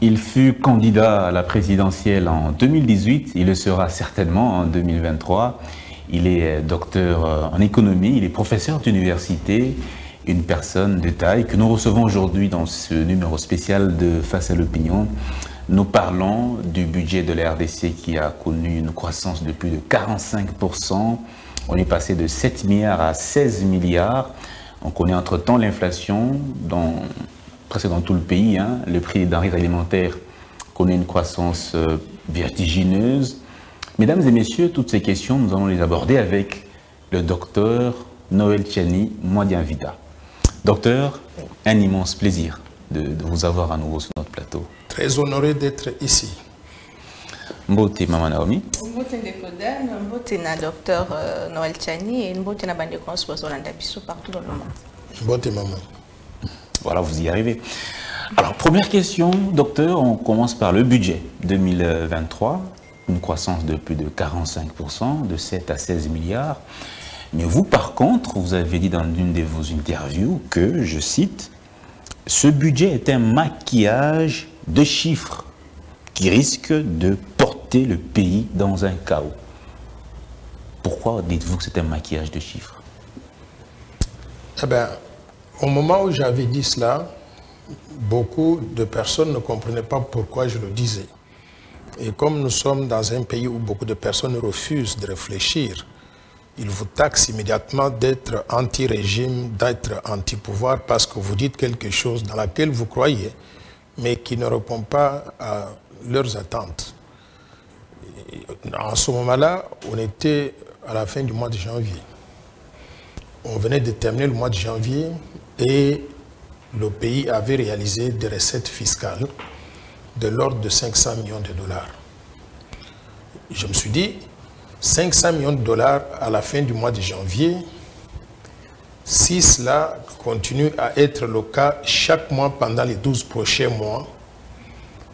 Il fut candidat à la présidentielle en 2018, il le sera certainement en 2023. Il est docteur en économie, il est professeur d'université, une personne de taille que nous recevons aujourd'hui dans ce numéro spécial de Face à l'opinion. Nous parlons du budget de la RDC qui a connu une croissance de plus de 45%. On est passé de 7 milliards à 16 milliards. On connaît entre-temps l'inflation dans presque dans tout le pays. Hein. Le prix des denrées alimentaires connaît une croissance euh, vertigineuse. Mesdames et messieurs, toutes ces questions, nous allons les aborder avec le docteur Noël Tchani Mwadianvida. Docteur, un immense plaisir de, de, vous avoir à nouveau sur notre plateau. Très honoré d'être ici. Mbote Mama Naomi. mbote ndeko dan mbote na docteur euh, noël chani et mbote na bazolanda biso partout dans le monde Mbote maman. Voilà, vous y arrivez. Alors, première question, docteur, on commence par le budget 2023, une croissance de plus de 45%, de 7 à 16 milliards. Mais vous, par contre, vous avez dit dans une de vos interviews que, je cite, ce budget est un maquillage de chiffres qui risque de porter le pays dans un chaos. Pourquoi dites-vous que c'est un maquillage de chiffres? Eh bien, au moment où j'avais dit cela, beaucoup de personnes ne comprenaient pas pourquoi je le disais. Et comme nous sommes dans un pays où beaucoup de personnes refusent de réfléchir, ils vous taxent immédiatement d'être anti-régime, d'être anti-pouvoir parce que vous dites quelque chose dans laquelle vous croyez, mais qui ne répond pas à leurs attentes. En ce moment-là, on était à la fin du mois de janvier. On venait de terminer le mois de janvier et le pays avait réalisé des recettes fiscales de l'ordre de 500 millions de dollars. Je me suis dit, 500 millions de dollars à la fin du mois de janvier, si cela continue à être le cas chaque mois pendant les 12 prochains mois,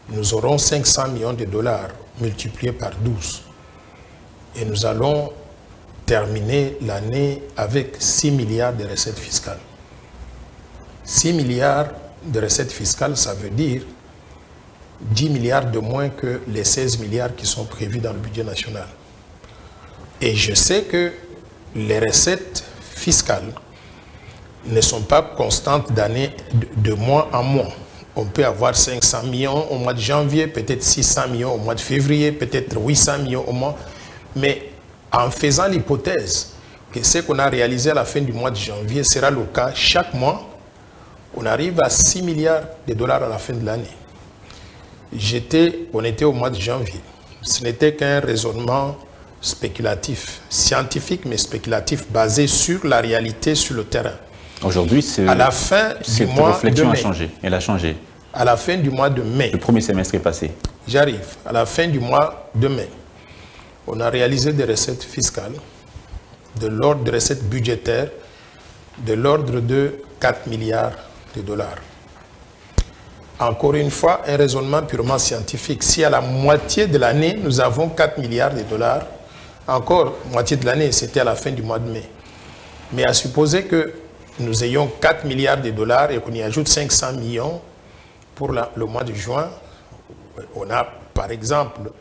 nous aurons 500 millions de dollars multipliés par 12. Et nous allons terminer l'année avec 6 milliards de recettes fiscales. 6 milliards de recettes fiscales, ça veut dire 10 milliards de moins que les 16 milliards qui sont prévus dans le budget national. Et je sais que les recettes fiscales ne sont pas constantes d'année, de, mois en mois. On peut avoir 500 millions au mois de janvier, peut-être 600 millions au mois de février, peut-être 800 millions au mois. Mais en faisant l'hypothèse que ce qu'on a réalisé à la fin du mois de janvier sera le cas chaque mois, on arrive à 6 milliards de dollars à la fin de l'année. On était au mois de janvier. Ce n'était qu'un raisonnement spéculatif, scientifique mais spéculatif, basé sur la réalité sur le terrain. Aujourd'hui, c'est- À la fin du mois de réflexion a mai, changé. Elle a changé. à la fin du mois de mai, Le premier semestre est passé. J'arrive. À la fin du mois de mai, on a réalisé des recettes fiscales de l'ordre de recettes budgétaires de l'ordre de 4 milliards de dollars. Encore une fois, un raisonnement purement scientifique. Si à la moitié de l'année, nous avons 4 milliards de dollars, encore moitié de l'année, c'était à la fin du mois de mai. Mais à supposer que nous ayons 4 milliards de dollars et qu'on y ajoute 500 millions pour le mois de juin, on a par exemple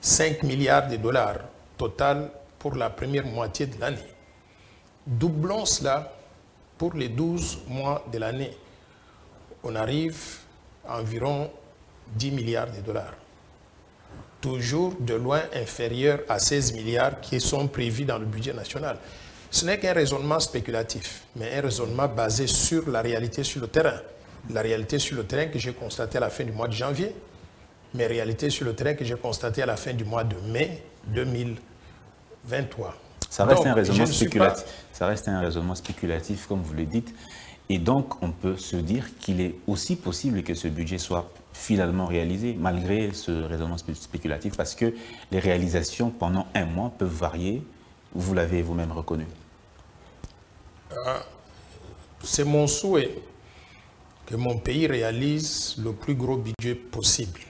5 milliards de dollars total pour la première moitié de l'année. Doublons cela pour les 12 mois de l'année. On arrive à environ 10 milliards de dollars. Toujours de loin inférieur à 16 milliards qui sont prévus dans le budget national. Ce n'est qu'un raisonnement spéculatif, mais un raisonnement basé sur la réalité sur le terrain. La réalité sur le terrain que j'ai constatée à la fin du mois de janvier, mais réalité sur le terrain que j'ai constatée à la fin du mois de mai 2023. Ça reste Donc, un raisonnement spéculatif. pas- Ça reste un raisonnement spéculatif, comme vous le dites. Et donc, on peut se dire qu'il est aussi possible que ce budget soit finalement réalisé, malgré ce raisonnement spé- spéculatif, parce que les réalisations pendant un mois peuvent varier. Vous l'avez vous-même reconnu. C'est mon souhait que mon pays réalise le plus gros budget possible.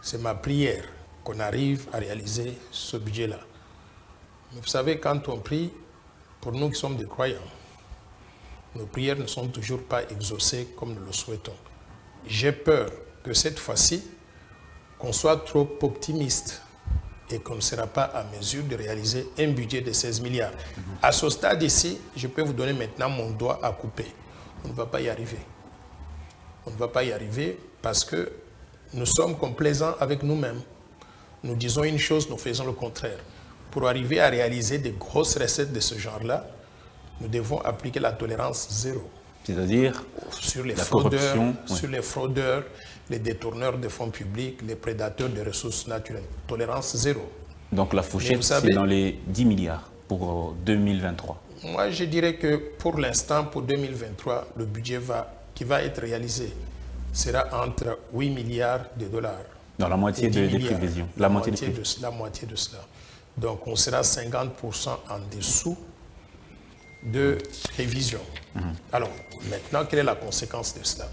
C'est ma prière qu'on arrive à réaliser ce budget-là. Vous savez, quand on prie, pour nous qui sommes des croyants, nos prières ne sont toujours pas exaucées comme nous le souhaitons. J'ai peur que cette fois-ci, qu'on soit trop optimiste et qu'on ne sera pas à mesure de réaliser un budget de 16 milliards. À ce stade ici, je peux vous donner maintenant mon doigt à couper. On ne va pas y arriver. On ne va pas y arriver parce que nous sommes complaisants avec nous-mêmes. Nous disons une chose, nous faisons le contraire. Pour arriver à réaliser des grosses recettes de ce genre-là, nous devons appliquer la tolérance zéro. C'est-à-dire sur les la fraudeurs, corruption, oui. sur les fraudeurs, les détourneurs de fonds publics, les prédateurs de ressources naturelles. Tolérance zéro. Donc la fourchette, c'est dans les 10 milliards pour euh, 2023. Moi, je dirais que pour l'instant, pour 2023, le budget va, qui va être réalisé sera entre 8 milliards de dollars. Dans la moitié et 10 de- des prévisions. La moitié des de, la moitié de cela. Donc, on sera 50% en dessous de prévision. Mhm. Alors, maintenant, quelle est la conséquence de cela?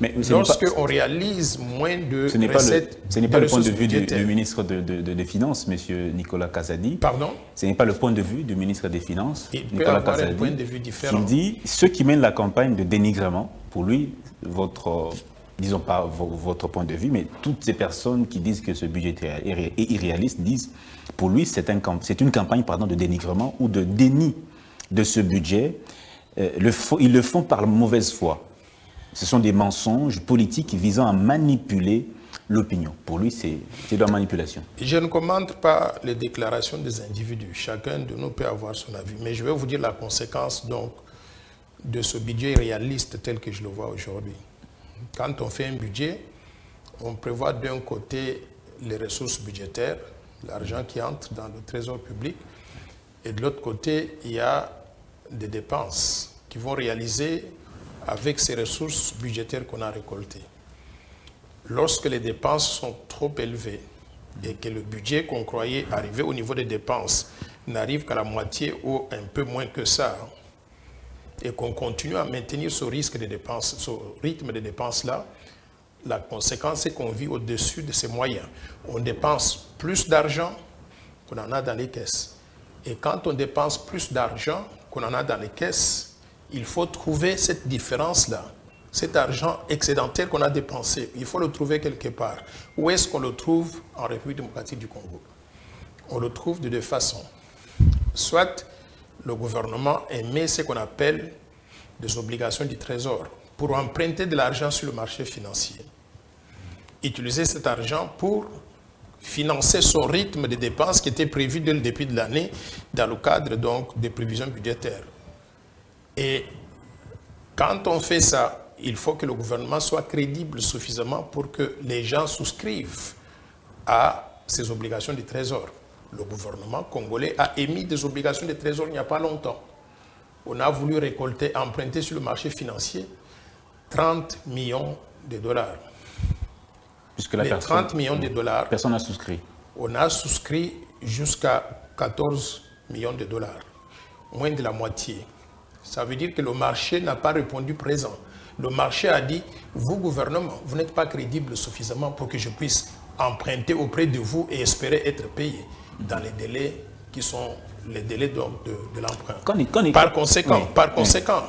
Mais Lorsqu'on réalise moins de ce n'est pas le, recettes, ce n'est pas le point de vue du, ministre de- de- de- des Finances, M. Nicolas Kazadi. Pardon? Ce n'est pas le point de vue du ministre des Finances, Il peut Nicolas un point de vue différent. qui dit ceux qui mènent la campagne de dénigrement, pour lui, votre, disons pas vo- votre point de vue, mais toutes ces personnes qui disent que ce budget est irré- est irréaliste disent, pour lui, c'est un camp- c'est une campagne pardon, de dénigrement ou de déni de ce budget. Euh, ils le font par mauvaise foi. Ce sont des mensonges politiques visant à manipuler l'opinion. Pour lui, c'est c'est de la manipulation. Je ne commente pas les déclarations des individus. Chacun de nous peut avoir son avis. Mais je vais vous dire la conséquence donc de ce budget réaliste tel que je le vois aujourd'hui. Quand on fait un budget, on prévoit d'un côté les ressources budgétaires, l'argent qui entre dans le trésor public, et de l'autre côté, il y a des dépenses qui vont réaliser avec ces ressources budgétaires qu'on a récoltées. Lorsque les dépenses sont trop élevées et que le budget qu'on croyait arriver au niveau des dépenses n'arrive qu'à la moitié ou un peu moins que ça, et qu'on continue à maintenir ce risque de dépenses, ce rythme de dépenses-là, la conséquence c'est qu'on vit au-dessus de ses moyens. On dépense plus d'argent qu'on en a dans les caisses. Et quand on dépense plus d'argent qu'on en a dans les caisses, il faut trouver cette différence-là, cet argent excédentaire qu'on a dépensé. Il faut le trouver quelque part. Où est-ce qu'on le trouve en République démocratique du Congo? On le trouve de deux façons. Soit le gouvernement émet ce qu'on appelle des obligations du trésor pour emprunter de l'argent sur le marché financier. Utiliser cet argent pour financer son rythme de dépenses qui était prévu dès le début de l'année dans le cadre donc des prévisions budgétaires. Et quand on fait ça, il faut que le gouvernement soit crédible suffisamment pour que les gens souscrivent à ces obligations du trésor. Le gouvernement congolais a émis des obligations de trésor il n'y a pas longtemps. On a voulu récolter, emprunter sur le marché financier 30 millions de dollars. Puisque la Les personne, 30 millions de dollars, personne n'a souscrit. on a souscrit jusqu'à 14 millions de dollars, moins de la moitié. Ça veut dire que le marché n'a pas répondu présent. Le marché a dit, vous gouvernement, vous n'êtes pas crédible suffisamment pour que je puisse emprunter auprès de vous et espérer être payé dans les délais qui sont les délais de, de l'emprunt. Par conséquent, Oui, par oui. conséquent,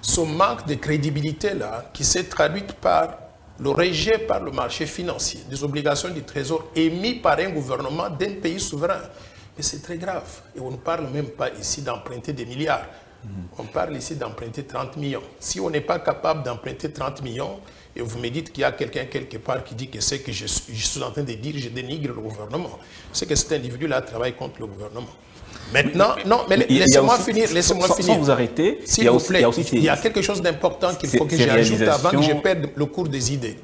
ce manque de crédibilité-là, qui s'est traduit par le rejet par le marché financier des obligations du trésor émises par un gouvernement d'un pays souverain. Mais c'est très grave. Et on ne parle même pas ici d'emprunter des milliards. On parle ici d'emprunter 30 millions. Si on n'est pas capable d'emprunter 30 millions, et vous me dites qu'il y a quelqu'un quelque part qui dit que c'est que je, suis- je suis en train de dire, je dénigre le gouvernement, c'est que cet individu-là travaille contre le gouvernement. Maintenant, non, mais laissez-moi finir, laissez-moi sans- finir. sans vous arrêter, il s'il vous plaît, il y a aussi ces- il y a quelque chose d'important qu'il faut que j'ajoute avant que je perde le cours des idées.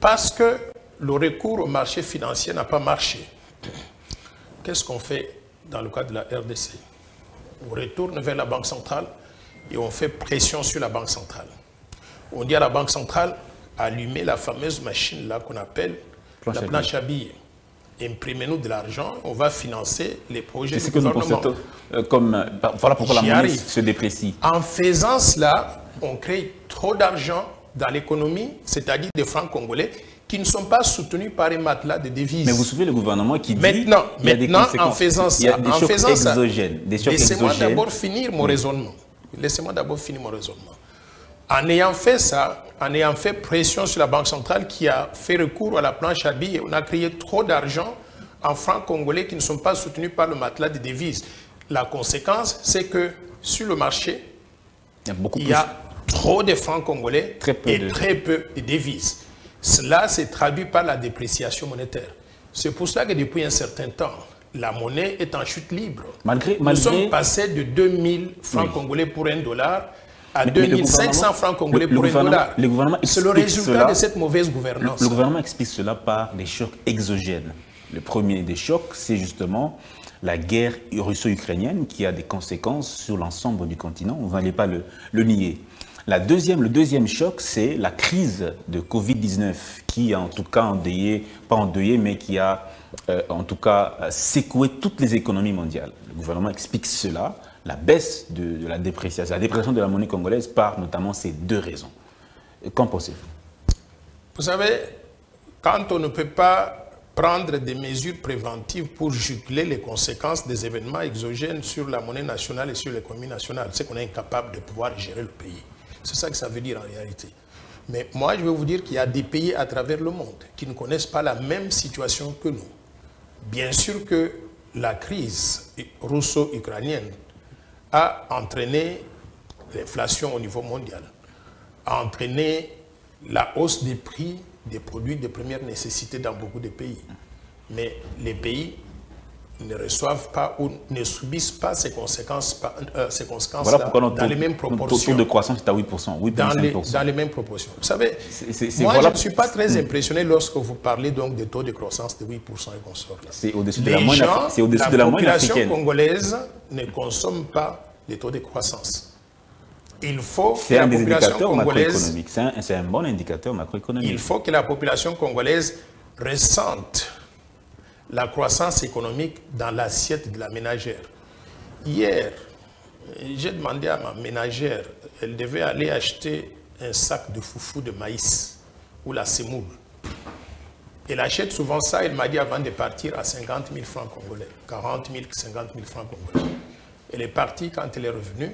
Parce que le recours au marché financier n'a pas marché. Qu'est-ce qu'on fait dans le cas de la RDC On retourne vers la Banque centrale et on fait pression sur la Banque centrale. On dit à la Banque centrale, allumez la fameuse machine là qu'on appelle Planche la planche à billets. Imprimez-nous de l'argent, on va financer les projets C'est ce du que nous gouvernement. euh, comme, euh, voilà pourquoi la arrive. se déprécie. En faisant cela, on crée trop d'argent dans l'économie, c'est-à-dire des francs congolais, qui ne sont pas soutenus par un matelas de devises. Mais vous souvenez le gouvernement qui dit Maintenant, il y a des maintenant en faisant il y a ça, des en chocs faisant ça, exogènes, laissez-moi d'abord finir mon raisonnement. Laissez-moi d'abord finir mon raisonnement. En ayant fait ça, en ayant fait pression sur la Banque centrale qui a fait recours à la planche à billets, on a créé trop d'argent en francs congolais qui ne sont pas soutenus par le matelas de devises. La conséquence, c'est que sur le marché, Il y a beaucoup il plus. y a trop de francs congolais Très peu et de- très peu de devises. Cela s'est traduit par la dépréciation monétaire. C'est pour cela que depuis un certain temps, la monnaie est en chute libre. Malgré- Nous malgré- sommes passés de 2000 francs Oui. congolais pour un dollar à Mais- mais le 2500 gouvernement- francs congolais pour un dollar. le gouvernement C'est le explique résultat cela. de cette mauvaise gouvernance. le gouvernement explique cela par des chocs exogènes. Le premier des chocs, c'est justement la guerre russo-ukrainienne qui a des conséquences sur l'ensemble du continent. Vous n'allez pas le, le nier. La deuxième, le deuxième choc, c'est la crise de Covid-19 qui a en tout cas endeuillé, pas endeuillé, mais qui a euh, en tout cas euh, secoué toutes les économies mondiales. Le gouvernement explique cela, la baisse de, la dépréciation, la dépréciation de la monnaie congolaise par notamment ces deux raisons. Qu'en pensez-vous? Vous savez, quand on ne peut pas prendre des mesures préventives pour juguler les conséquences des événements exogènes sur la monnaie nationale et sur l'économie nationale, c'est qu'on est incapable de pouvoir gérer le pays. C'est ça que ça veut dire en réalité. Mais moi, je vais vous dire qu'il y a des pays à travers le monde qui ne connaissent pas la même situation que nous. Bien sûr que la crise russo-ukrainienne a entraîné l'inflation au niveau mondial, a entraîné la hausse des prix des produits de première nécessité dans beaucoup de pays. Mais les pays ne reçoivent pas ou ne subissent pas ces conséquences, euh, ces conséquences Voilà pourquoi notre dans taux, les mêmes notre taux proportions. de croissance est à 8%. 8,5%. Dans les, dans les mêmes proportions. Vous savez, moi voilà- je ne suis pas très impressionné lorsque vous parlez donc des taux de croissance de 8% et là. C'est au-dessus de la moyenne gens, afri- c'est au-dessus de la population africaine. congolaise ne consomme pas les taux de croissance. Il faut que la un des population congolaise macroéconomiques. C'est un, c'est un bon indicateur macroéconomique. il faut que la population congolaise ressente la croissance économique dans l'assiette de la ménagère. Hier, j'ai demandé à ma ménagère, elle devait aller acheter un sac de foufou de maïs ou la semoule. Elle achète souvent ça, elle m'a dit avant de partir à 50 000 francs congolais, 40 000, 50 000 francs congolais. Elle est partie quand elle est revenue,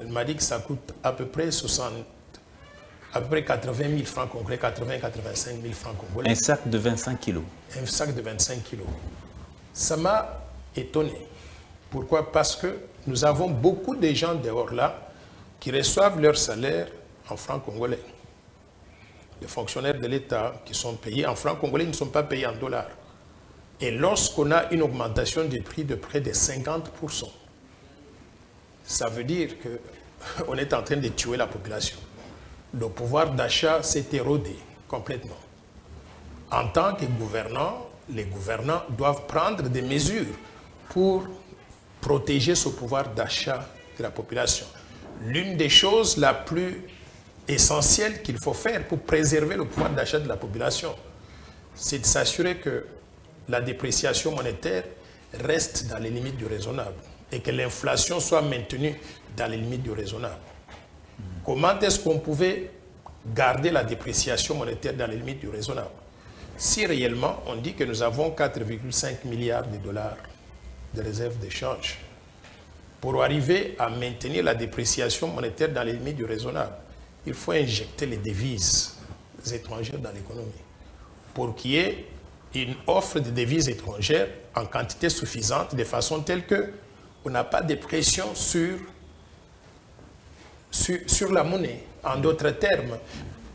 elle m'a dit que ça coûte à peu près 60, à peu près 80 000 francs congolais, 80 85 000 francs congolais Un sac de 25 kilos. un sac de 25 kilos. Ça m'a étonné. Pourquoi? Parce que nous avons beaucoup de gens dehors là qui reçoivent leur salaire en francs congolais. Les fonctionnaires de l'État qui sont payés en francs congolais ne sont pas payés en dollars. Et lorsqu'on a une augmentation des prix de près de 50%, ça veut dire qu'on est en train de tuer la population. Le pouvoir d'achat s'est érodé complètement en tant que gouvernants, les gouvernants doivent prendre des mesures pour protéger ce pouvoir d'achat de la population. L'une des choses la plus essentielles qu'il faut faire pour préserver le pouvoir d'achat de la population, c'est de s'assurer que la dépréciation monétaire reste dans les limites du raisonnable et que l'inflation soit maintenue dans les limites du raisonnable. Comment est-ce qu'on pouvait garder la dépréciation monétaire dans les limites du raisonnable? Si réellement on dit que nous avons 4,5 milliards de dollars de réserves d'échange, pour arriver à maintenir la dépréciation monétaire dans les limites du raisonnable, il faut injecter les devises étrangères dans l'économie pour qu'il y ait une offre de devises étrangères en quantité suffisante de façon telle que on n'a pas de pression sur sur, la monnaie. En d'autres termes,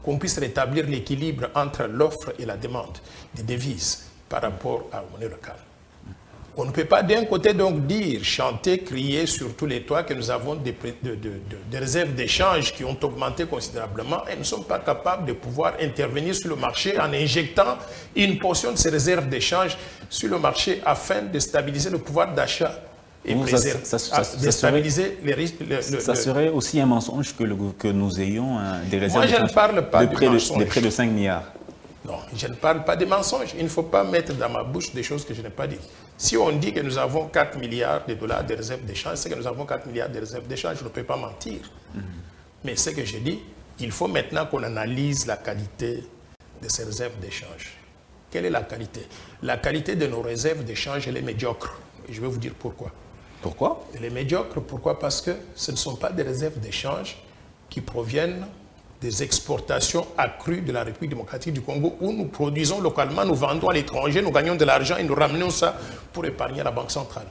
qu'on puisse rétablir l'équilibre entre l'offre et la demande des devises par rapport à la monnaie locale. On ne peut pas d'un côté donc dire, chanter, crier sur tous les toits que nous avons de- des réserves d'échange qui ont augmenté considérablement et nous ne sommes pas capables de pouvoir intervenir sur le marché en injectant une portion de ces réserves d'échange sur le marché afin de stabiliser le pouvoir d'achat et ça- ça- ah, ça serait- les risques. le- le- Ça serait aussi un mensonge que, le- que nous ayons hein, des réserves je ne parle pas de près de, de près de 5 milliards. Non, je ne parle pas de mensonges. Il ne faut pas mettre dans ma bouche des choses que je n'ai pas dites. Si on dit que nous avons 4 milliards de dollars de réserves d'échange, c'est que nous avons 4 milliards de réserves d'échange. Je ne peux pas mentir. Mais ce que je dis, il faut maintenant qu'on analyse la qualité de ces réserves d'échange. Quelle est la qualité? La qualité de nos réserves d'échange, elle est médiocre. Et je vais vous dire pourquoi. Pourquoi? Elle est médiocre, pourquoi? Parce que ce ne sont pas des réserves d'échange qui proviennent des exportations accrues de la République démocratique du Congo où nous produisons localement, nous vendons à l'étranger, nous gagnons de l'argent et nous ramenons ça pour épargner la Banque centrale.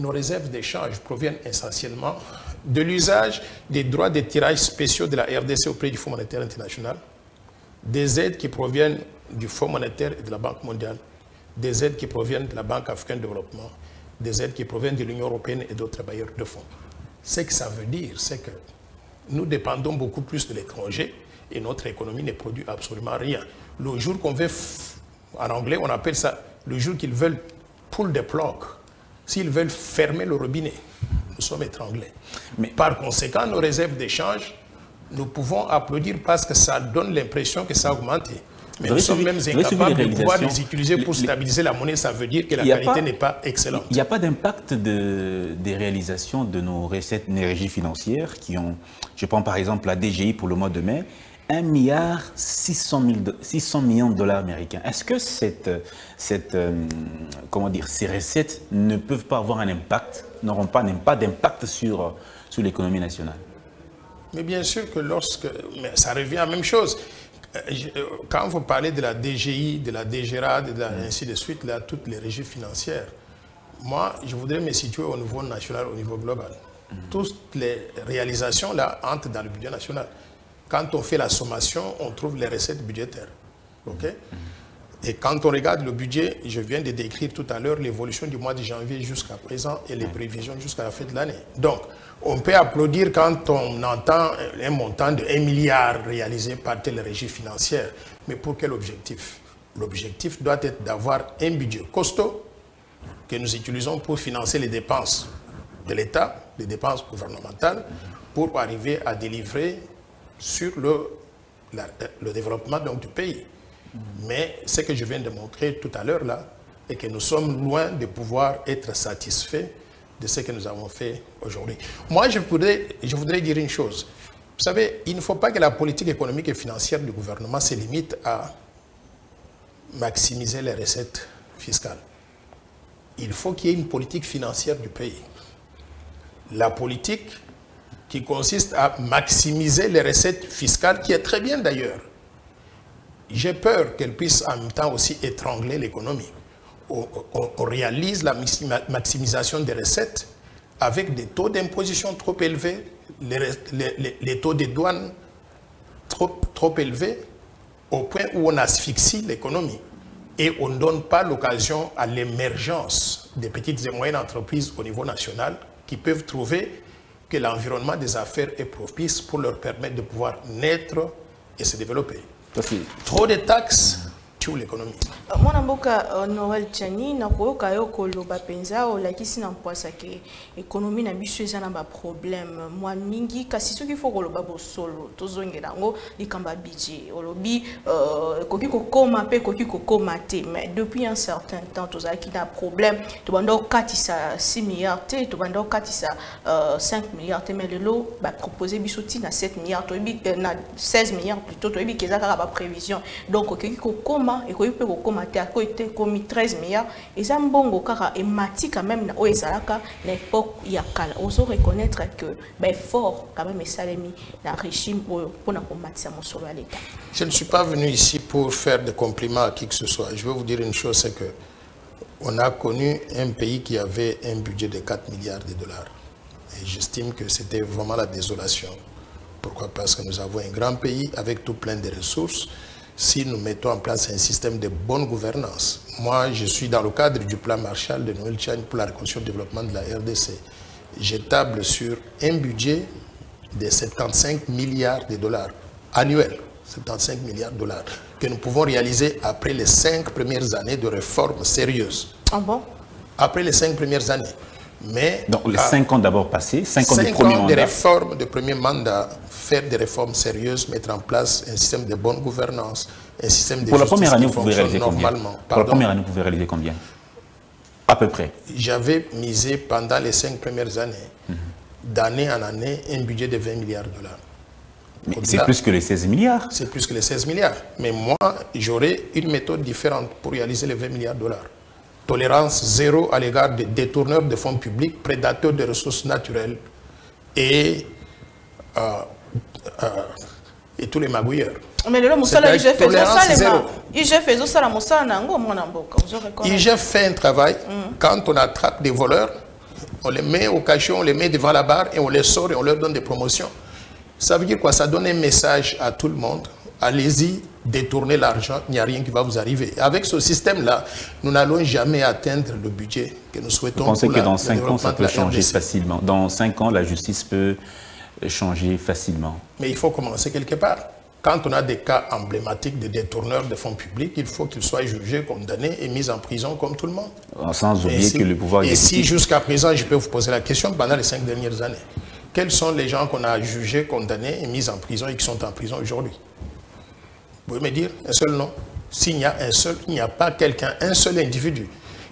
Nos réserves d'échange proviennent essentiellement de l'usage des droits de tirage spéciaux de la RDC auprès du Fonds monétaire international, des aides qui proviennent du Fonds monétaire et de la Banque mondiale, des aides qui proviennent de la Banque africaine de développement, des aides qui proviennent de l'Union européenne et d'autres bailleurs de fonds. Ce que ça veut dire, c'est que nous dépendons beaucoup plus de l'étranger et notre économie ne produit absolument rien. Le jour qu'on veut, en anglais, on appelle ça le jour qu'ils veulent pull the plug, s'ils veulent fermer le robinet, nous sommes étranglés. Mais par conséquent, nos réserves d'échange, nous pouvons applaudir parce que ça donne l'impression que ça a augmenté. Mais nous sommes même incapables de pouvoir les utiliser pour stabiliser la monnaie. Ça veut dire que la qualité n'est pas excellente. Il n'y a pas d'impact de, des réalisations de nos recettes d'énergie financière qui ont, je prends par exemple la DGI pour le mois de mai, 1 milliard 600, 600 millions de dollars américains. Est-ce que cette, cette, comment dire, ces recettes ne peuvent pas avoir un impact, n'auront pas, pas d'impact sur, sur l'économie nationale? Mais bien sûr que lorsque... Mais ça revient à la même chose quand vous parlez de la DGI, de la DGRA, de la, ainsi de suite, là, toutes les régies financières, moi, je voudrais me situer au niveau national, au niveau global. Toutes les réalisations là entrent dans le budget national. Quand on fait la sommation, on trouve les recettes budgétaires. ok? Et quand on regarde le budget, je viens de décrire tout à l'heure l'évolution du mois de janvier jusqu'à présent et les prévisions jusqu'à la fin de l'année. Donc, on peut applaudir quand on entend un montant de 1 milliard réalisé par telle régie financière. Mais pour quel objectif? L'objectif doit être d'avoir un budget costaud que nous utilisons pour financer les dépenses de l'État, les dépenses gouvernementales, pour arriver à délivrer sur le, développement donc, du pays. Mais ce que je viens de montrer tout à l'heure là, est que nous sommes loin de pouvoir être satisfaits de ce que nous avons fait aujourd'hui. Moi, je voudrais, je voudrais dire une chose. Vous savez, il ne faut pas que la politique économique et financière du gouvernement se limite à maximiser les recettes fiscales. Il faut qu'il y ait une politique financière du pays. La politique qui consiste à maximiser les recettes fiscales, qui est très bien d'ailleurs. J'ai peur qu'elle puisse en même temps aussi étrangler l'économie on, réalise la maximisation des recettes avec des taux d'imposition trop élevés, les, taux de douane trop, trop élevés, au point où on asphyxie l'économie. Et on ne donne pas l'occasion à l'émergence des petites et moyennes entreprises au niveau national qui peuvent trouver que l'environnement des affaires est propice pour leur permettre de pouvoir naître et se développer. Trop de taxes tue l'économie. mwana mboka noel tiani na ekonomi na biso na ya budget uh, te mais depuis un certain temps tozalaki na problème. Tobanda kokatisa 6 milliards te tobanda kokatisa uh, 5 milliards te mais lelo bapropose biso ntina 7 milliards toyebi na 16 milliards plutôt toyebi ke eza kaka baprévision donc et ekoki mpe kokóma te ako ete ekomi 13 milliards. Eza mbongo kaka emati quand même na oyo ezalaka na époque ya kala. Ozo reconnaître que baeffort quand même esalemi na régime oyo mpona komatisa mosolo ya l'état. Je ne suis pas venu ici pour faire des compliments à qui que ce soit. Je vais vous dire une chose c'est que on a connu un pays qui avait un budget de 4 milliards de dollars. Et j'estime que c'était vraiment la désolation. Pourquoi? Parce que nous avons un grand pays avec tout plein de ressources si nous mettons en place un système de bonne gouvernance. Moi, je suis dans le cadre du plan Marshall de Noël Chang pour la reconstruction et le développement de la RDC. J'étable sur un budget de 75 milliards de dollars annuels, 75 milliards de dollars, que nous pouvons réaliser après les cinq premières années de réformes sérieuses. Ah bon? Après les cinq premières années. Mais Donc les cinq ans d'abord passés, cinq ans de premier ans de réformes de premier mandat, faire des réformes sérieuses, mettre en place un système de bonne gouvernance, un système de Pour la première année, qui vous pouvez réaliser combien? Pour la première année, vous pouvez réaliser combien? À peu près. J'avais misé pendant les cinq premières années, d'année en année, un budget de 20 milliards de dollars. Mais c'est plus que les 16 milliards. C'est plus que les 16 milliards. Mais moi, j'aurais une méthode différente pour réaliser les 20 milliards de dollars. Tolérance zéro à l'égard des détourneurs de fonds publics, prédateurs de ressources naturelles et, euh, euh, et tous les magouilleurs. mais mosala C'est-à-dire igf zéro. igf mboka ozoreconnaître IGF fait un travail. Quand on attrape des voleurs, on les met au cachot, on les met devant la barre et on les sort et on leur donne des promotions. Ça veut dire quoi? Ça donne un message à tout le monde. Allez-y, détournez l'argent, il n'y a rien qui va vous arriver. Avec ce système-là, nous n'allons jamais atteindre le budget que nous souhaitons. Vous pensez pour que la- dans le 5 ans, ça peut changer RDC. facilement? Dans 5 ans, la justice peut changer facilement. Mais il faut commencer quelque part. Quand on a des cas emblématiques de détourneurs de fonds publics, il faut qu'ils soient jugés, condamnés et mis en prison comme tout le monde. Sans Et oublier si- que le pouvoir Et si jusqu'à présent, je peux vous poser la question, pendant les cinq dernières années, quels sont les gens qu'on a jugés, condamnés et mis en prison et qui sont en prison aujourd'hui? Pouvez me dire un seul nom? S'il n'y a un seul, il n'y a pas quelqu'un, un seul individu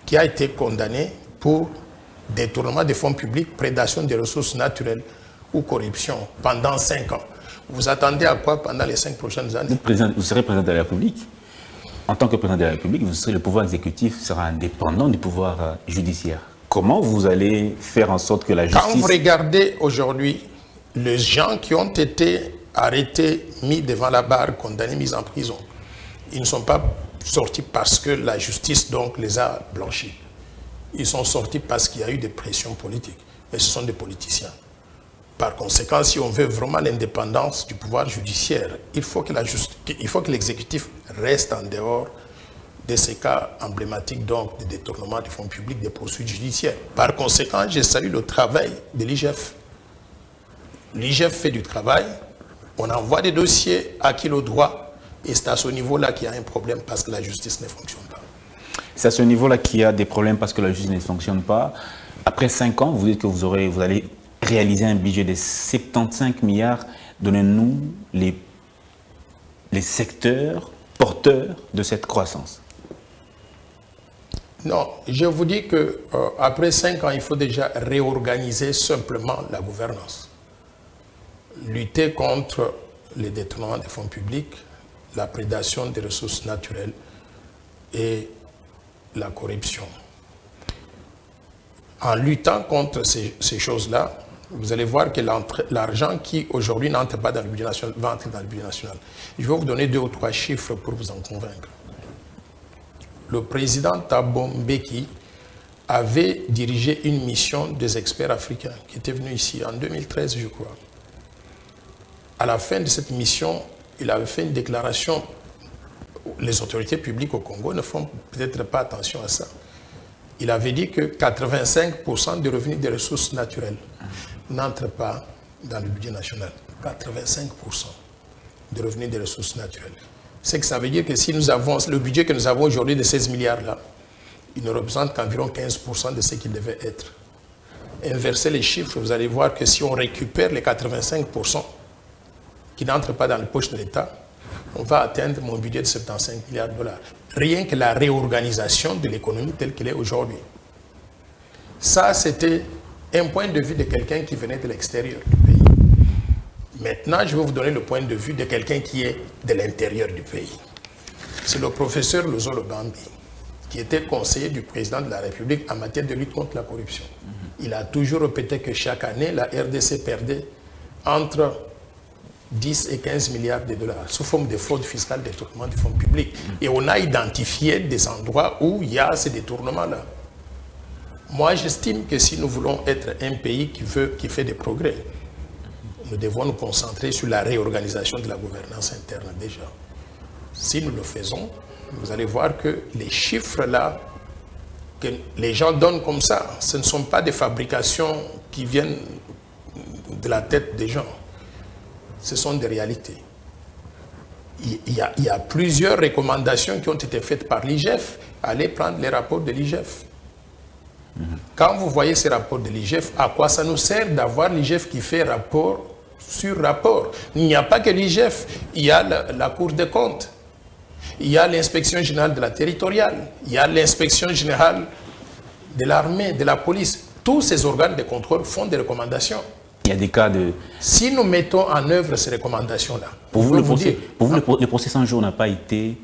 qui a été condamné pour détournement des fonds publics, prédation des ressources naturelles ou corruption pendant cinq ans. Vous attendez à quoi pendant les cinq prochaines années? Vous, vous serez président de la République. En tant que président de la République, vous serez, le pouvoir exécutif sera indépendant du pouvoir euh, judiciaire. Comment vous allez faire en sorte que la Quand justice... vous regardez aujourd'hui les gens qui ont été arrêtés, mis devant la barre, condamnés, mis en prison, ils ne sont pas sortis parce que la justice donc les a blanchis. Ils sont sortis parce qu'il y a eu des pressions politiques. Mais ce sont des politiciens. Par conséquent, si on veut vraiment l'indépendance du pouvoir judiciaire, il faut que la justi- il faut que l'exécutif reste en dehors de ces cas emblématiques donc de détournement des fonds publics, des poursuites judiciaires. Par conséquent, je salue le travail de l'IGF. L'IGF fait du travail, on envoie des dossiers à qui le droit, et c'est à ce niveau-là qu'il y a un problème parce que la justice ne fonctionne pas. C'est à ce niveau-là qu'il y a des problèmes parce que la justice ne fonctionne pas. Après 5 ans, vous dites que vous, aurez, vous allez réaliser un budget de 75 milliards. Donnez-nous les, les secteurs porteurs de cette croissance. Non, je vous dis que euh, après cinq ans, il faut déjà réorganiser simplement la gouvernance. Lutter contre les détournements des fonds publics, la prédation des ressources naturelles et la corruption. En luttant contre ces, choses-là, vous allez voir que l'argent qui aujourd'hui n'entre pas dans le budget national va entrer dans le budget national. Je vais vous donner deux ou trois chiffres pour vous en convaincre le président Thabo Mbeki avait dirigé une mission des experts africains qui étaient venus ici en 2013, je crois. À la fin de cette mission, il avait fait une déclaration. Les autorités publiques au Congo ne font peut-être pas attention à ça. Il avait dit que 85% des revenus des ressources naturelles n'entrent pas dans le budget national. 85% des revenus des ressources naturelles. C'est que ça veut dire que si nous avons le budget que nous avons aujourd'hui de 16 milliards là, il ne représente qu'environ 15% de ce qu'il devait être. Inversez les chiffres, vous allez voir que si on récupère les 85% qui n'entrent pas dans les poches de l'État, on va atteindre mon budget de 75 milliards de dollars. Rien que la réorganisation de l'économie telle qu'elle est aujourd'hui. Ça, c'était un point de vue de quelqu'un qui venait de l'extérieur du pays. Maintenant, je vais vous donner le point de vue de quelqu'un qui est de l'intérieur du pays. C'est le professeur Lozolo Bambi, qui était conseiller du président de la République en matière de lutte contre la corruption. Il a toujours répété que chaque année, la RDC perdait entre 10 et 15 milliards de dollars sous forme de fraude fiscale, détournement du fonds publics. Et on a identifié des endroits où il y a ces détournements-là. Moi, j'estime que si nous voulons être un pays qui, veut, qui fait des progrès, nous devons nous concentrer sur la réorganisation de la gouvernance interne déjà. Si nous le faisons, vous allez voir que les chiffres là, que les gens donnent comme ça, ce ne sont pas des fabrications qui viennent de la tête des gens. Ce sont des réalités. Il y a, plusieurs recommandations qui ont été faites par l'IGF. Allez prendre les rapports de l'IGF. Quand vous voyez ces rapports de l'IGF, à quoi ça nous sert d'avoir l'IGF qui fait rapport sur rapport? Il n'y a pas que l'IGF, il y a la Cour des comptes, il y a l'inspection générale de la territoriale, il y a l'inspection générale de l'armée, de la police. Tous ces organes de contrôle font des recommandations. Il y a des cas de... Si nous mettons en œuvre ces recommandations-là, Pour vous, le procès, dire, pour vous, le, pro- le procès 100 jours n'a pas été,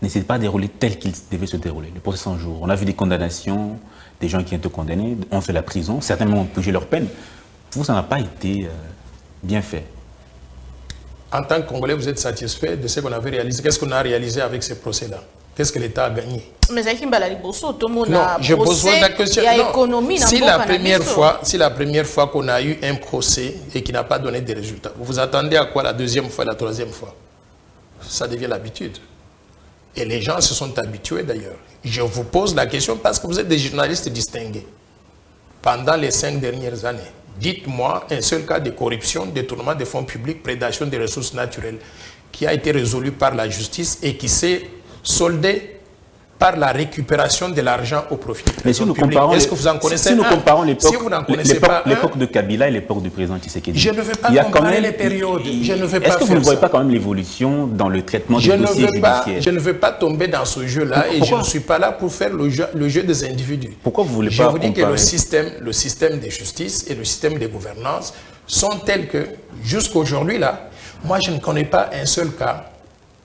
ne s'est pas déroulé tel qu'il devait se dérouler. Le procès 100 jours, on a vu des condamnations, des gens qui ont été condamnés, ont fait la prison, certains ont purgé leur peine. Pour vous, ça n'a pas été euh, bien fait. en tant que Congolais, vous êtes satisfait de ce qu'on avait réalisé. Qu'est-ce qu'on a réalisé avec ces procès-là? Qu'est-ce que l'État a gagné mais Non, je pose la question. Non. si la première fois, si la première fois qu'on a eu un procès et qui n'a pas donné de résultats, vous vous attendez à quoi la deuxième fois, la troisième fois? Ça devient l'habitude. Et les gens se sont habitués d'ailleurs. Je vous pose la question parce que vous êtes des journalistes distingués. Pendant les cinq dernières années, dites-moi un seul cas de corruption, détournement des fonds publics, prédation des ressources naturelles qui a été résolu par la justice et qui s'est soldé par la récupération de l'argent au profit du Mais si nous public. comparons, Est-ce les- que vous en si- connaissez si nous un comparons l'époque Si vous n'en connaissez l'époque- pas un, l'époque de Kabila et l'époque du président Tshisekedi, Je ne veux pas il y a quand comparer même- les périodes. Je ne veux Est-ce pas que vous ne voyez pas quand même l'évolution dans le traitement je des dossiers judiciaires? je ne veux pas tomber dans ce jeu-là et je ne suis pas là pour faire le jeu, le jeu des individus. Pourquoi vous voulez je pas vous dis que le système, le système de justice et le système de gouvernance sont tels que jusqu'aujourd'hui là, moi je ne connais pas un seul cas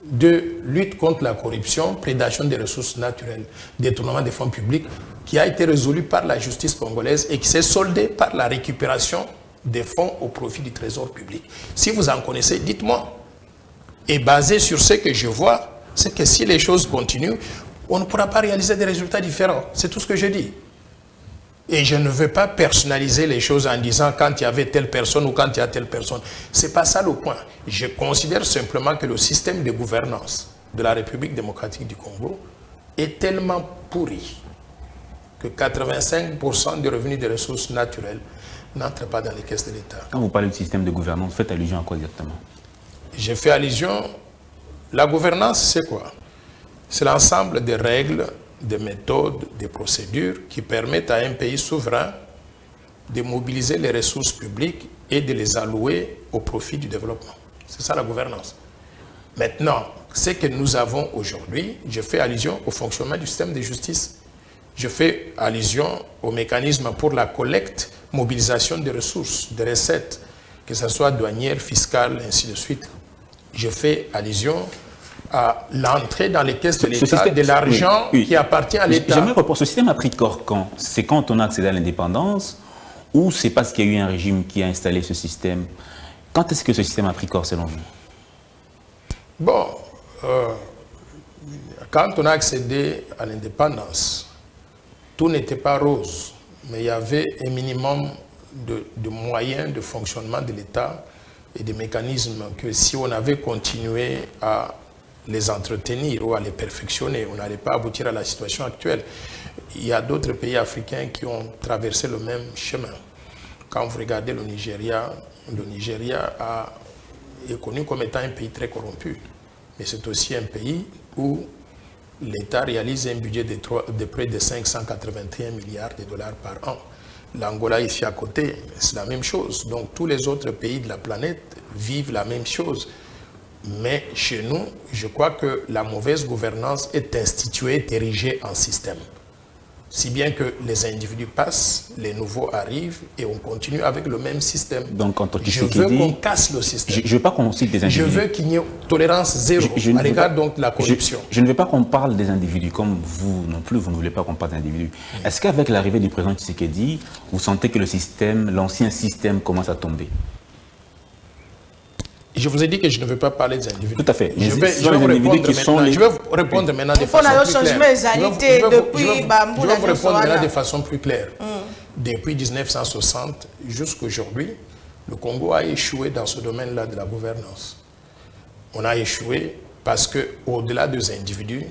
de lutte contre la corruption, prédation des ressources naturelles, détournement des fonds publics, qui a été résolu par la justice congolaise et qui s'est soldé par la récupération des fonds au profit du trésor public. Si vous en connaissez, dites-moi. Et basé sur ce que je vois, c'est que si les choses continuent, on ne pourra pas réaliser des résultats différents. C'est tout ce que je dis. Et je ne veux pas personnaliser les choses en disant quand il y avait telle personne ou quand il y a telle personne. Ce n'est pas ça le point. Je considère simplement que le système de gouvernance de la République démocratique du Congo est tellement pourri que 85% des revenus des ressources naturelles n'entrent pas dans les caisses de l'État. Quand vous parlez de système de gouvernance, faites allusion à quoi exactement? J'ai fait allusion, la gouvernance, c'est quoi? C'est l'ensemble des règles, des méthodes, des procédures qui permettent à un pays souverain de mobiliser les ressources publiques et de les allouer au profit du développement. C'est ça la gouvernance. Maintenant, ce que nous avons aujourd'hui, je fais allusion au fonctionnement du système de justice. Je fais allusion au mécanisme pour la collecte, mobilisation des ressources, des recettes, que ce soit douanière, fiscale, ainsi de suite. Je fais allusion à l'entrée dans les caisses de l'État de l'argent oui, oui. qui appartient à l'État. J'aimerais reprendre. Ce système a pris corps quand C'est quand on a accédé à l'indépendance ou c'est parce qu'il y a eu un régime qui a installé ce système Quand est-ce que ce système a pris corps selon vous? Bon, euh, quand on a accédé à l'indépendance, tout n'était pas rose, mais il y avait un minimum de, de moyens de fonctionnement de l'État et des mécanismes que si on avait continué à les entretenir ou à les perfectionner, on n'allait pas aboutir à la situation actuelle. Il y a d'autres pays africains qui ont traversé le même chemin. Quand vous regardez le Nigeria, le Nigeria est connu comme étant un pays très corrompu. Mais c'est aussi un pays où l'État réalise un budget de près de 581 milliards de dollars par an. L'Angola ici à côté, c'est la même chose. Donc tous les autres pays de la planète vivent la même chose. Mais chez nous, je crois que la mauvaise gouvernance est instituée, est érigée en système. Si bien que les individus passent, les nouveaux arrivent et on continue avec le même système. Donc, quand je Tshisekedi- veux qu'on casse le système. Je ne veux pas qu'on cite des Je individus. veux qu'il n'y ait tolérance zéro Je- je à l'égard donc de la je- corruption. Je, ne veux pas qu'on parle des individus comme vous non plus, vous ne voulez pas qu'on parle d'individus. Est-ce qu'avec l'arrivée du président Tshisekedi, vous sentez que le système, l'ancien système commence à tomber? Je vous ai dit que je ne veux pas parler des individus. Tout à fait. Je vais, je vous répondre qui sont maintenant. les- Je vais vous répondre maintenant de façon plus claire. Je vais vous- je vais je vais répondre maintenant de façon plus claire. Depuis 1960 jusqu'aujourd'hui, le Congo a échoué dans ce domaine-là de la gouvernance. On a échoué parce que, au-delà des individus,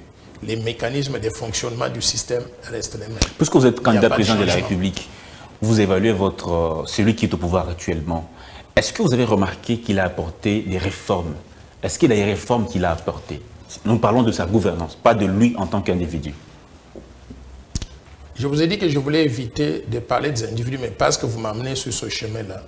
les mécanismes de fonctionnement du système restent les mêmes. Puisque vous êtes candidat pas de président de la. République, vous évaluez votre, euh, celui qui est au pouvoir actuellement. Est-ce que vous avez remarqué qu'il a apporté des réformes? Est-ce qu'il a des réformes qu'il a apportées? Nous parlons de sa gouvernance, pas de lui en tant qu'individu. Je vous ai dit que je voulais éviter de parler des individus, mais parce que vous m'amenez sur ce chemin-là,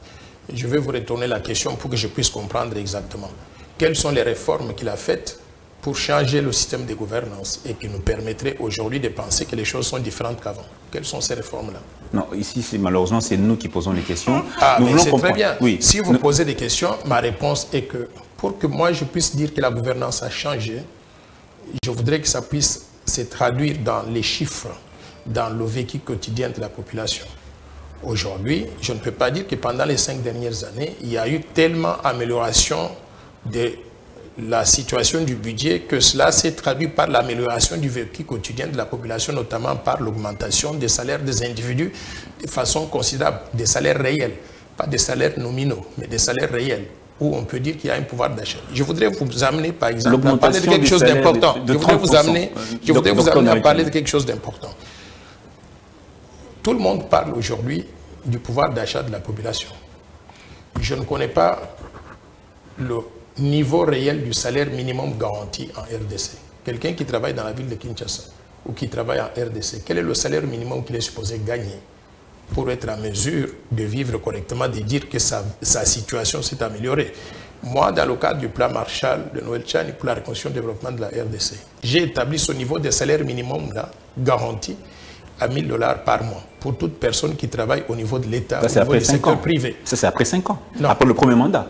je vais vous retourner la question pour que je puisse comprendre exactement. Quelles sont les réformes qu'il a faites pour changer le système de gouvernance et qui nous permettrait aujourd'hui de penser que les choses sont différentes qu'avant Quelles sont ces réformes-là? Non, ici, malheureusement, c'est nous qui posons les questions. Ah, mais c'est très bien. Oui. Si vous posez des questions, ma réponse est que pour que moi je puisse dire que la gouvernance a changé, je voudrais que ça puisse se traduire dans les chiffres, dans le vécu quotidien de la population. Aujourd'hui, je ne peux pas dire que pendant les cinq dernières années, il y a eu tellement d'amélioration de la situation du budget que cela s'est traduit par l'amélioration du vécu quotidien de la population, notamment par l'augmentation des salaires des individus de façon considérable, des salaires réels, pas des salaires nominaux, mais des salaires réels où on peut dire qu'il y a un pouvoir d'achat. Je voudrais vous amener, par exemple, à parler de quelque chose d'important. Je voudrais vous amener, je voudrais vous amener à parler de quelque chose d'important. Tout le monde parle aujourd'hui du pouvoir d'achat de la population. Je ne connais pas le niveau réel du salaire minimum garanti en RDC. Quelqu'un qui travaille dans la ville de Kinshasa ou qui travaille en RDC, quel est le salaire minimum qu'il est supposé gagner pour être en mesure de vivre correctement, de dire que sa, situation s'est améliorée? Moi, dans le cadre du plan Marshall de Noël Chani pour la reconstruction et le développement de la RDC, j'ai établi ce niveau de salaire minimum là, garanti à 1000 dollars par mois pour toute personne qui travaille au niveau de l'État, au niveau du secteur privé. Ça, c'est après 5 ans, après le premier mandat.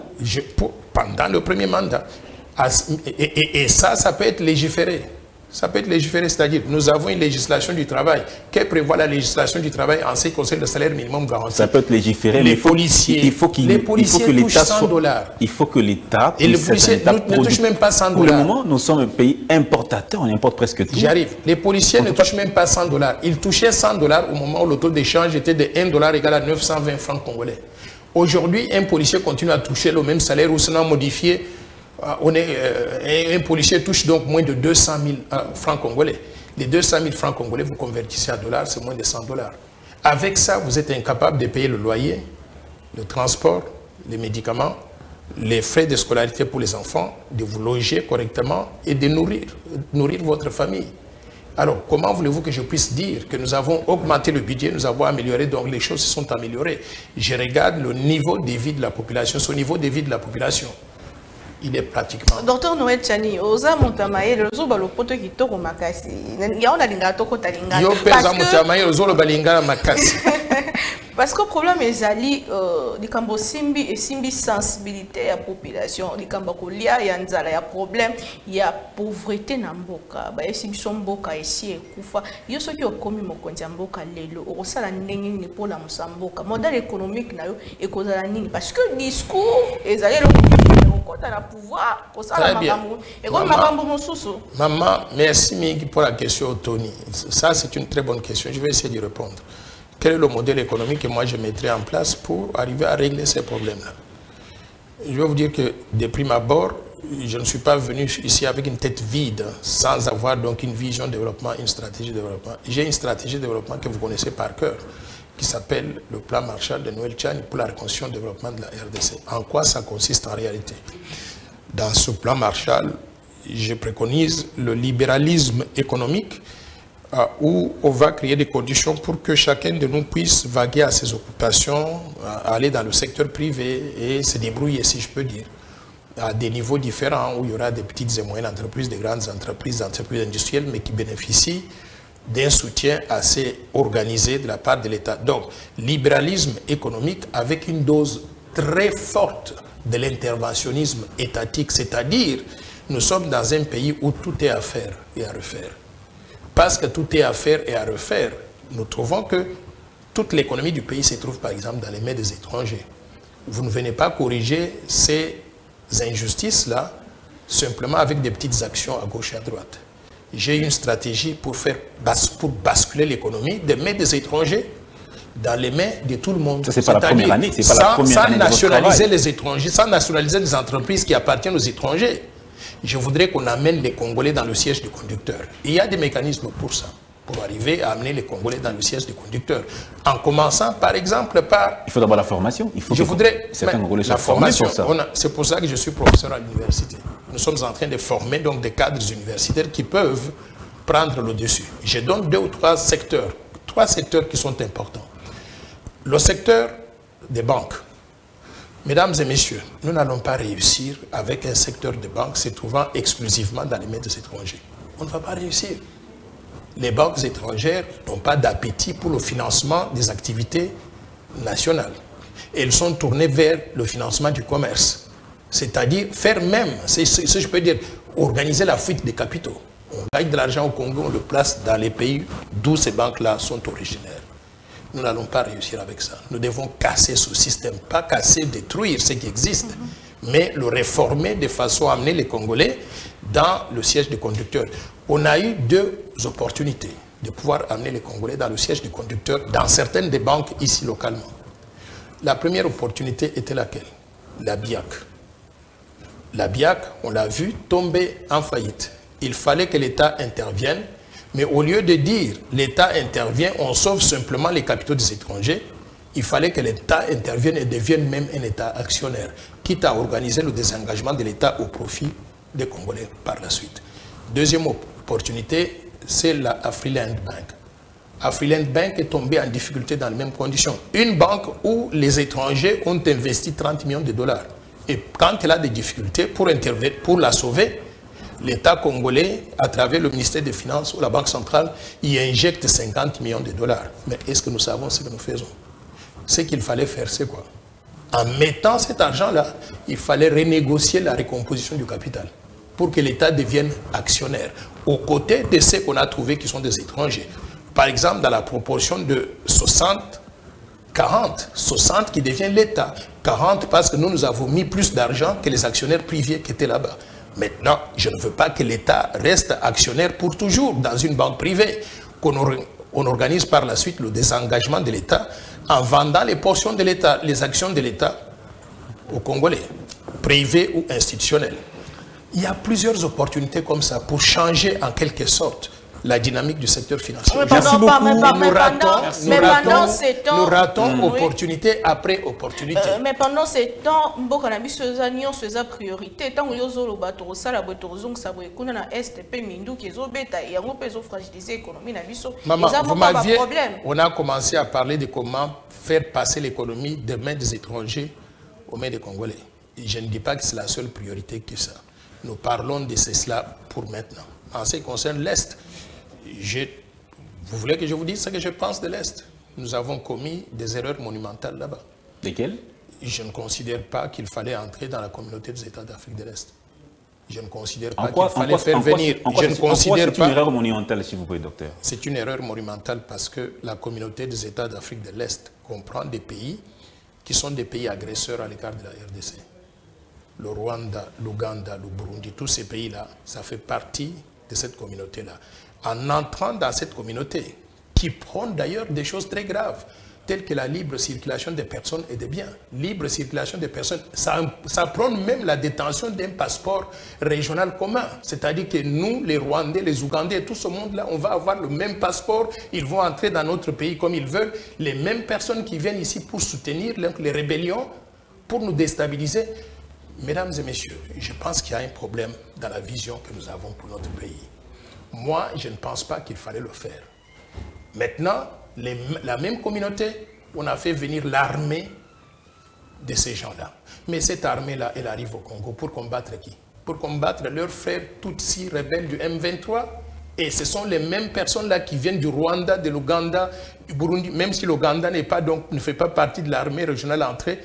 Pendant le premier mandat. et ça, ça peut être légiféré. Ça peut être légiféré, c'est-à-dire nous avons une législation du travail. Qu'elle prévoit la législation du travail en ce qui concerne le salaire minimum garanti? Ça peut être légiféré, les policiers, il faut les policiers il faut touchent 100 dollars. Il faut que l'État Et les policiers ne, touchent même pas 100 dollars. Pour le moment, nous sommes un pays importateur, on importe presque tout. J'arrive. Les policiers ne touchent même pas 100 dollars. Ils touchaient 100 dollars au moment où le taux d'échange était de 1 dollar égal à 920 francs congolais. Aujourd'hui, un policier continue à toucher le même salaire ou sinon modifié est, euh, un policier touche donc moins de 200 000 euh, francs congolais. Les 200 000 francs congolais, vous convertissez à dollars, c'est moins de 100 dollars. Avec ça, vous êtes incapable de payer le loyer, le transport, les médicaments, les frais de scolarité pour les enfants, de vous loger correctement et de nourrir, nourrir votre famille. Alors, comment voulez-vous que je puisse dire que nous avons augmenté le budget, nous avons amélioré, donc les choses se sont améliorées? Je regarde le niveau de vie de la population, ce niveau de vie de la population il est pratiquement. Docteur Noël Chani, oza balopoto kitoko makasi. Talinga. Yo pesa balinga makasi. Parce que le problème ezali euh, likambo simbi esimbi sensibilité ya population. Likambo kolia ya nzala ya problème. Ya pauvreté na mboka. Bayesi biso mboka esi ekufa yo soki okomi mokonzi ya mboka lelo. Okosala ndenge nini mpolamusa mboka. Modèle économique na yo ekozala nini. Parce que discours ezali eloko Maman, merci pour la question, Tony. Ça, c'est une très bonne question. Je vais essayer d'y répondre. Quel est le modèle économique que moi je mettrai en place pour arriver à régler ces problèmes-là? Je vais vous dire que, de prime abord, je ne suis pas venu ici avec une tête vide, sans avoir donc une vision de développement, une stratégie de développement. J'ai une stratégie de développement que vous connaissez par cœur qui s'appelle le plan Marshall de Noël Chan pour la reconstruction et le développement de la RDC. En quoi ça consiste en réalité? Dans ce plan Marshall, je préconise le libéralisme économique où on va créer des conditions pour que chacun de nous puisse vaguer à ses occupations, aller dans le secteur privé et se débrouiller, si je peux dire, à des niveaux différents où il y aura des petites et moyennes entreprises, des grandes entreprises, des entreprises industrielles, mais qui bénéficient d'un soutien assez organisé de la part de l'État. Donc, libéralisme économique avec une dose très forte de l'interventionnisme étatique, c'est-à-dire nous sommes dans un pays où tout est à faire et à refaire. Parce que tout est à faire et à refaire, nous trouvons que toute l'économie du pays se trouve par exemple dans les mains des étrangers. Vous ne venez pas corriger ces injustices-là simplement avec des petites actions à gauche et à droite j'ai une stratégie pour, faire pour basculer l'économie des mains des étrangers dans les mains de tout le monde. c'est pas la première année, c'est pas sans, la première sans nationaliser les étrangers, sans nationaliser les entreprises qui appartiennent aux étrangers. Je voudrais qu'on amène les Congolais dans le siège du conducteur. il y a des mécanismes pour ça, pour arriver à amener les Congolais dans le siège du conducteur. En commençant, par exemple, par... Il faut d'abord la formation. Il faut je voudrais... Certains Congolais la formation, c'est pour ça que je suis professeur à l'université nous sommes en train de former donc des cadres universitaires qui peuvent prendre le dessus. Je donne deux ou trois secteurs, trois secteurs qui sont importants. Le secteur des banques, Mesdames et messieurs, nous n'allons pas réussir avec un secteur de banque se trouvant exclusivement dans les mains des étrangers. On ne va pas réussir. Les banques étrangères n'ont pas d'appétit pour le financement des activités nationales. Elles sont tournées vers le financement du commerce. C'est-à-dire faire même, c'est ce je peux dire, organiser la fuite des capitaux. On gagne de l'argent au Congo, on le place dans les pays d'où ces banques-là sont originaires. Nous n'allons pas réussir avec ça. Nous devons casser ce système. Pas casser, détruire ce qui existe, mais le réformer de façon à amener les Congolais dans le siège du conducteur. On a eu deux opportunités de pouvoir amener les Congolais dans le siège du conducteur dans certaines des banques ici localement. La première opportunité était laquelle? La BIAC. La BIAC, on l'a vu, tomber en faillite. Il fallait que l'État intervienne, mais au lieu de dire l'État intervient, on sauve simplement les capitaux des étrangers, il fallait que l'État intervienne et devienne même un État actionnaire, quitte à organiser le désengagement de l'État au profit des Congolais par la suite. Deuxième opportunité, c'est la Afriland Bank. Afriland Bank est tombée en difficulté dans les mêmes conditions. Une banque où les étrangers ont investi 30 millions de dollars. Et quand elle a des difficultés pour, intervenir, pour la sauver, l'État congolais, à travers le ministère des Finances ou la Banque centrale, y injecte 50 millions de dollars. Mais est-ce que nous savons ce que nous faisons? Ce qu'il fallait faire, c'est quoi? En mettant cet argent-là, il fallait renégocier la récomposition du capital pour que l'État devienne actionnaire, aux côtés de ceux qu'on a trouvés qui sont des étrangers. Par exemple, dans la proportion de 60, 40, 60 qui devient l'État, 40 parce que nous, nous avons mis plus d'argent que les actionnaires privés qui étaient là-bas. Maintenant, je ne veux pas que l'État reste actionnaire pour toujours dans une banque privée, qu'on on organise par la suite le désengagement de l'État en vendant les portions de l'État, les actions de l'État aux Congolais, privés ou institutionnels. Il y a plusieurs opportunités comme ça pour changer en quelque sorte la dynamique du secteur financier. Mais Merci pendant- beaucoup. mais- mais- mais nous ratons, pendant- nous mais ratons- pendant ces temps- nous ratons Oui. opportunité après opportunité. Euh, mais pendant ce temps mboka na biso eza nyonso eza priorité ntango yo ozoloba tokosala boye tokozongisa boye kuna na este mpe minduki ezobeta yango mpe ezofragilize économie na biso Maman, eza vous moko m'aviez, baproblème on a commencé à parler de comment faire passer l'économie des mains des étrangers aux mains des Congolais. Et je ne dis pas que c'est la seule priorité que ça. Nous parlons de cela pour maintenant. En ce qui concerne l'Est, je- vous voulez que je vous dise ce que je pense de l'Est? Nous avons commis des erreurs monumentales là-bas. Lesquels Je ne considère pas qu'il fallait entrer dans la communauté des États d'Afrique de l'Est. Je ne considère pas qu'il fallait quoi- faire venir. en quoi je ne considère c'est une erreur monumentale, s'il vous plaît, docteur? C'est une erreur monumentale parce que la communauté des États d'Afrique de l'Est comprend des pays qui sont des pays agresseurs à l'égard de la RDC. Le Rwanda, l'Ouganda, le Burundi, tous ces pays-là, ça fait partie de cette communauté-là. En entrant dans cette communauté, qui prône d'ailleurs des choses très graves, telles que la libre circulation des personnes et des biens. Libre circulation des personnes, ça, prône même la détention d'un passeport régional commun. C'est-à-dire que nous, les Rwandais, les Ougandais, tout ce monde-là, on va avoir le même passeport. Ils vont entrer dans notre pays comme ils veulent. Les mêmes personnes qui viennent ici pour soutenir les rébellions, pour nous déstabiliser. Mesdames et messieurs, je pense qu'il y a un problème dans la vision que nous avons pour notre pays. Moi, je ne pense pas qu'il fallait le faire. Maintenant, la même communauté, on a fait venir l'armée de ces gens-là. Mais cette armée-là, elle arrive au Congo pour combattre qui? Pour combattre leurs frères Tutsis rebelles du M23. Et ce sont les mêmes personnes-là qui viennent du Rwanda, de l'Ouganda, du Burundi, même si l'Ouganda ne fait pas partie de l'armée régionale entrée,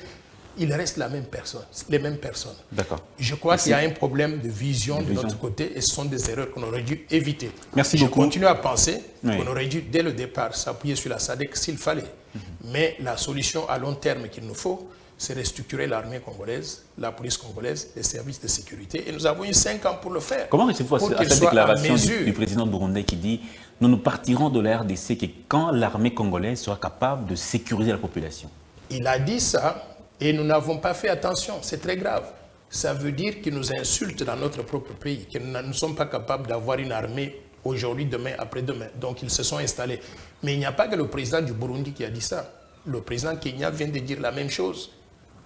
il reste la même personne, les mêmes personnes. D'accord. Je crois qu'il y a un problème de vision de, vision. notre côté et ce sont des erreurs qu'on aurait dû éviter. Merci Je beaucoup. continue à penser Oui. qu'on aurait dû, dès le départ, s'appuyer sur la SADC s'il fallait. Mhm. Mais la solution à long terme qu'il nous faut, c'est restructurer l'armée congolaise, la police congolaise, les services de sécurité. Et nous avons eu cinq ans pour le faire. Comment répondez-vous à Pour ce- à cette déclaration du président burundais qui dit Nous nous partirons de la RDC que quand l'armée congolaise sera capable de sécuriser la population Il a dit ça et nous n'avons pas fait attention. C'est très grave. Ça veut dire qu'il nous insulte dans notre propre pays, que nous ne sommes pas capables d'avoir une armée aujourd'hui, demain, après-demain. Donc ils se sont installés. Mais il n'y a pas que le président du Burundi qui a dit ça. Le président Kenya vient de dire la même chose.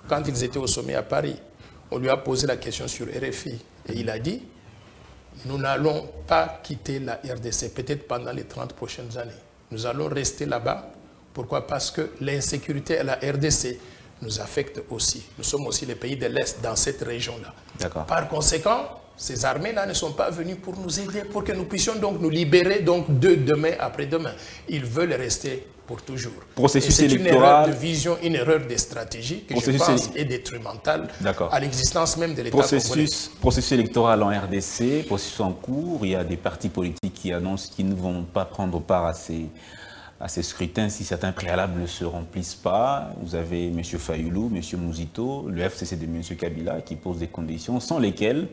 Quand ils étaient au sommet à Paris, on lui a posé la question sur RFI et il a dit nous n'allons pas quitter la RDC, peut-être pendant les 30 prochaines années. Nous allons rester là-bas. Pourquoi? Parce que l'insécurité à la RDC nous affecte aussi. Nous sommes aussi les pays de l'Est dans cette région-là. Par conséquent, ces armées-là ne sont pas venues pour nous aider, pour que nous puissions donc nous libérer donc de demain après-demain. Ils veulent rester pour toujours. Processus c'est une erreur de vision, une erreur de stratégie Processus je pense est détrimentale à l'existence même de l'État. Processus, processus électoral en RDC, processus en cours. Il y a des partis politiques qui annoncent qu'ils ne vont pas prendre part à ces, à ces scrutins si certains préalables ne se remplissent pas. Vous avez M. Fayoulou, M. Mouzito, le FCC de M. Kabila qui posent des conditions sans lesquelles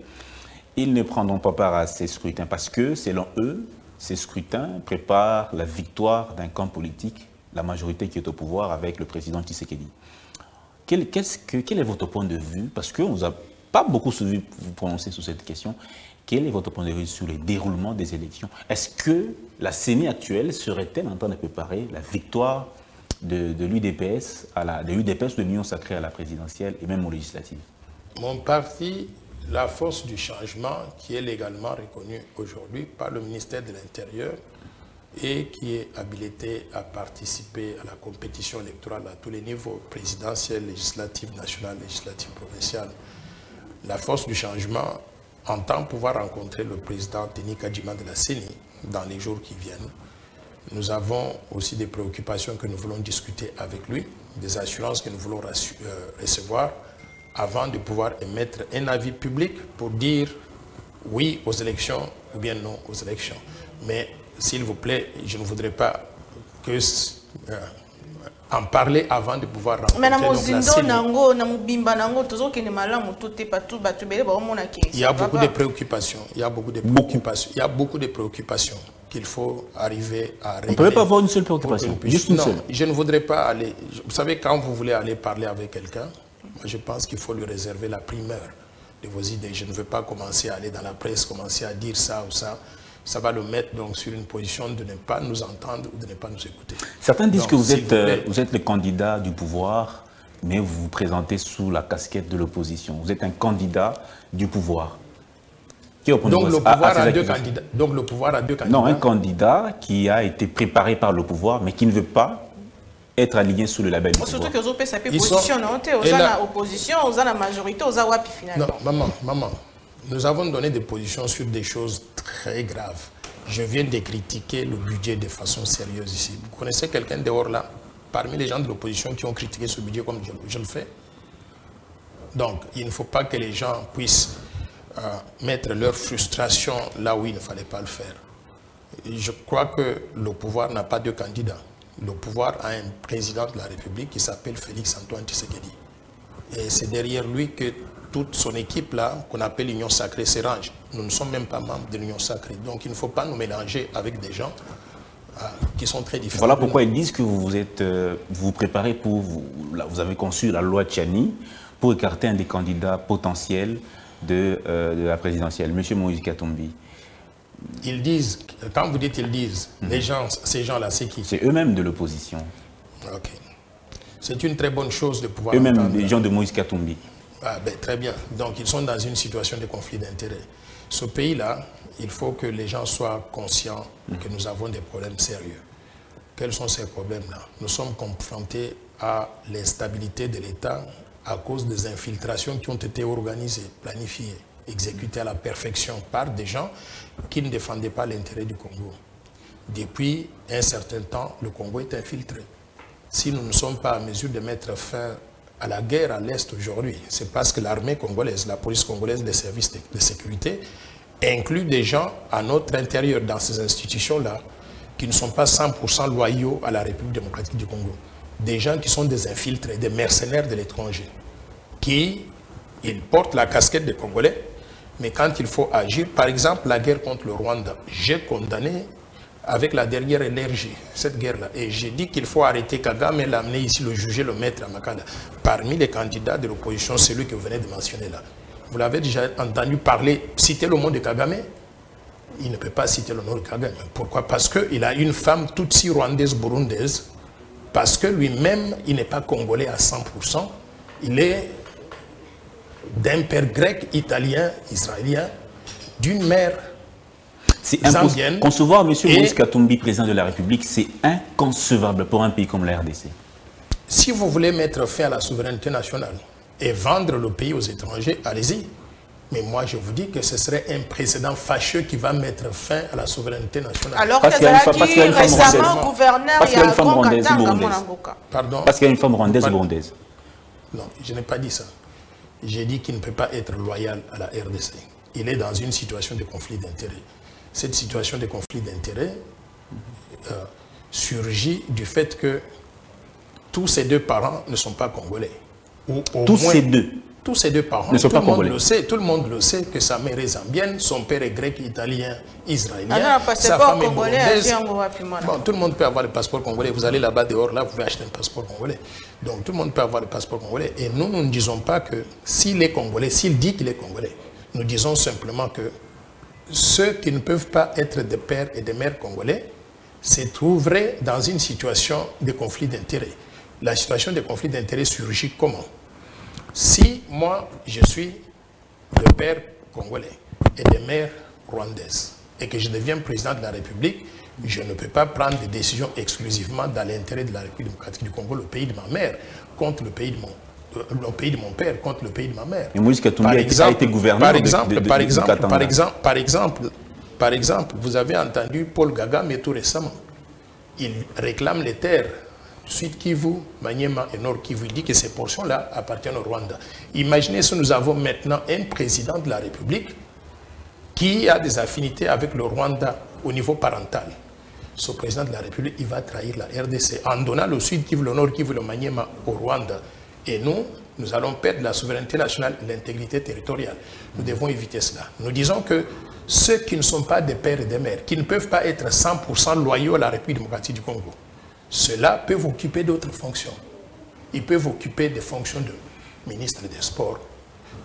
ils ne prendront pas part à ces scrutins parce que, selon eux, ces scrutins préparent la victoire d'un camp politique, la majorité qui est au pouvoir avec le président Tshisekedi. Quel, est votre point de vue? Parce qu'on ne vous a pas beaucoup suivi vous prononcer sur cette question. Quel est votre point de vue sur le déroulement des élections? Est-ce que la CENI actuelle serait-elle en train de préparer la victoire de, de l'UDPS, de l'UDPS, de l'Union sacrée à la présidentielle et même aux législatives? Mon parti, la force du changement, qui est légalement reconnue aujourd'hui par le ministère de l'Intérieur et qui est habilité à participer à la compétition électorale à tous les niveaux, présidentiel, législatif, national, législatif, provincial. La force du changement entend pouvoir rencontrer le président Denis Kadjima de la CENI dans les jours qui viennent. Nous avons aussi des préoccupations que nous voulons discuter avec lui, des assurances que nous voulons euh, recevoir avant de pouvoir émettre un avis public pour dire oui aux élections ou bien non aux élections. Mais s'il vous plaît, je ne voudrais pas que euh, en parler avant de pouvoir rencontrer Il y a beaucoup de préoccupations. Il y a beaucoup de préoccupations. Il y a beaucoup de préoccupations qu'il faut arriver à régler. On ne peut pas avoir une seule préoccupation, juste une non, seule. je ne voudrais pas aller. Vous savez, quand vous voulez aller parler avec quelqu'un, moi, je pense qu'il faut lui réserver la primeur de vos idées. Je ne veux pas commencer à aller dans la presse, commencer à dire ça ou ça. Ça va le mettre donc sur une position de ne pas nous entendre ou de ne pas nous écouter. Certains disent Donc, que vous êtes, vous plaît. vous êtes le candidat du pouvoir, mais vous vous présentez sous la casquette de l'opposition. Vous êtes un candidat du pouvoir. Qui oppose Donc le à- à pouvoir ces a deux candidats. Donc le pouvoir a deux candidats. Non, un candidat qui a été préparé par le pouvoir, mais qui ne veut pas être aligné sous le label du surtout pouvoir. mpe Ils sont- position Et oza là- na opposition oza na majorité oza wapi Non, finalement maman, maman, nous avons donné des positions sur des choses très graves. Je viens de critiquer le budget de façon sérieuse ici. Vous connaissez quelqu'un dehors là, parmi les gens de l'opposition qui ont critiqué ce budget comme je, le fais? Donc, il ne faut pas que les gens puissent euh, mettre leur frustration là où il ne fallait pas le faire. Je crois que le pouvoir n'a pas de candidat. Le pouvoir a un président de la République qui s'appelle Félix Antoine Tshisekedi. Et c'est derrière lui que toute son équipe là, qu'on appelle l'Union sacrée, se range. Nous ne sommes même pas membres de l'Union sacrée. Donc il ne faut pas nous mélanger avec des gens euh, qui sont très différents. Voilà pourquoi ils disent que vous vous, êtes, euh, vous préparez pour... Vous, là, vous avez conçu la loi Tchani pour écarter un des candidats potentiels de, euh, de la présidentielle, M. Moïse Katombi. Ils disent, quand vous dites ils disent, les gens, ces gens-là, c'est qui? C'est eux-mêmes de l'opposition. Ok. C'est une très bonne chose de pouvoir Eux-mêmes, des gens de Moïse Katombi. Ah, ben, très bien. Donc, ils sont dans une situation de conflit d'intérêts. Ce pays-là, il faut que les gens soient conscients que nous avons des problèmes sérieux. Quels sont ces problèmes-là? Nous sommes confrontés à l'instabilité de l'État à cause des infiltrations qui ont été organisées, planifiées, exécutées à la perfection par des gens qui ne défendaient pas l'intérêt du Congo. Depuis un certain temps, le Congo est infiltré. Si nous ne sommes pas en mesure de mettre fin à la guerre à l'Est aujourd'hui, c'est parce que l'armée congolaise, la police congolaise, les services de, sécurité incluent des gens à notre intérieur dans ces institutions-là qui ne sont pas 100% loyaux à la République démocratique du Congo. Des gens qui sont des infiltrés, des mercenaires de l'étranger, qui ils portent la casquette des Congolais, mais quand il faut agir, par exemple la guerre contre le Rwanda, j'ai condamné avec la dernière énergie cette guerre-là. Et j'ai dit qu'il faut arrêter Kagame l'amener ici, le juger, le mettre à Makanda. Parmi les candidats de l'opposition, celui que vous venez de mentionner là. Vous l'avez déjà entendu parler, citer le nom de Kagame Il ne peut pas citer le nom de Kagame. Pourquoi? Parce qu'il a une femme tutsi rwandaise burundaise, parce que lui-même, il n'est pas congolais à 100%, il est d'un père grec, italien, israélien, d'une mère C'est impossible. Concevoir M. Et- Moïse Katumbi, président de la République, c'est inconcevable pour un pays comme la RDC. Si vous voulez mettre fin à la souveraineté nationale et vendre le pays aux étrangers, allez-y. Mais moi, je vous dis que ce serait un précédent fâcheux qui va mettre fin à la souveraineté nationale. Alors Parce que Zalaki, récemment, gouverneur, Parce il qu'il y a une femme rwandaise burundaise. Pardon? Parce qu'il y a une femme rwandaise burundaise. Non, je n'ai pas dit ça. J'ai dit qu'il ne peut pas être loyal à la RDC. Il est dans une situation de conflit d'intérêts. Cette situation de conflit d'intérêts euh, surgit du fait que tous ces deux parents ne sont pas congolais. Ou au Tous moins- ces deux. Tous ces deux parents, Ne sont tout pas le monde congolais. le sait. Tout le monde le sait que sa mère est zambienne, son père est grec, italien, israélien. Alors, un sa passeport femme est burundaise. Bon, tout le monde peut avoir le passeport congolais. Vous allez là-bas dehors, là, vous pouvez acheter un passeport congolais. Donc tout le monde peut avoir le passeport congolais. Et nous, nous ne disons pas que s'il est congolais, s'il dit qu'il est congolais, nous disons simplement que ceux qui ne peuvent pas être des pères et des mères congolais se trouveraient dans une situation de conflit d'intérêts. La situation de conflit d'intérêts surgit comment? Si moi, je suis le père congolais et des mères rwandaises et que je deviens président de la République, je ne peux pas prendre des décisions exclusivement dans l'intérêt de la République démocratique du Congo, le pays de ma mère, contre le pays de mon, le pays de mon père, contre le pays de ma mère. Et Moïse Katumbi a été- a été gouverneur par de- exemple, de- de- par exemple, Katanga. par exemple, par exemple, par exemple, vous avez entendu Paul Kagame tout récemment. Il réclame les terres Sud Kivu, Maniema et Nord Kivu. Il dit que ces portions-là appartiennent au Rwanda. Imaginez si nous avons maintenant un président de la République qui a des affinités avec le Rwanda au niveau parental. Ce président de la République, il va trahir la RDC en donnant le Sud Kivu, le Nord Kivu, le Maniema au Rwanda. Et nous, nous allons perdre la souveraineté nationale et l'intégrité territoriale. Nous devons éviter cela. Nous disons que ceux qui ne sont pas des pères et des mères, qui ne peuvent pas être 100% loyaux à la République démocratique du Congo, ceux-là peuvent occuper d'autres fonctions. Ils peuvent occuper des fonctions de ministre des Sports,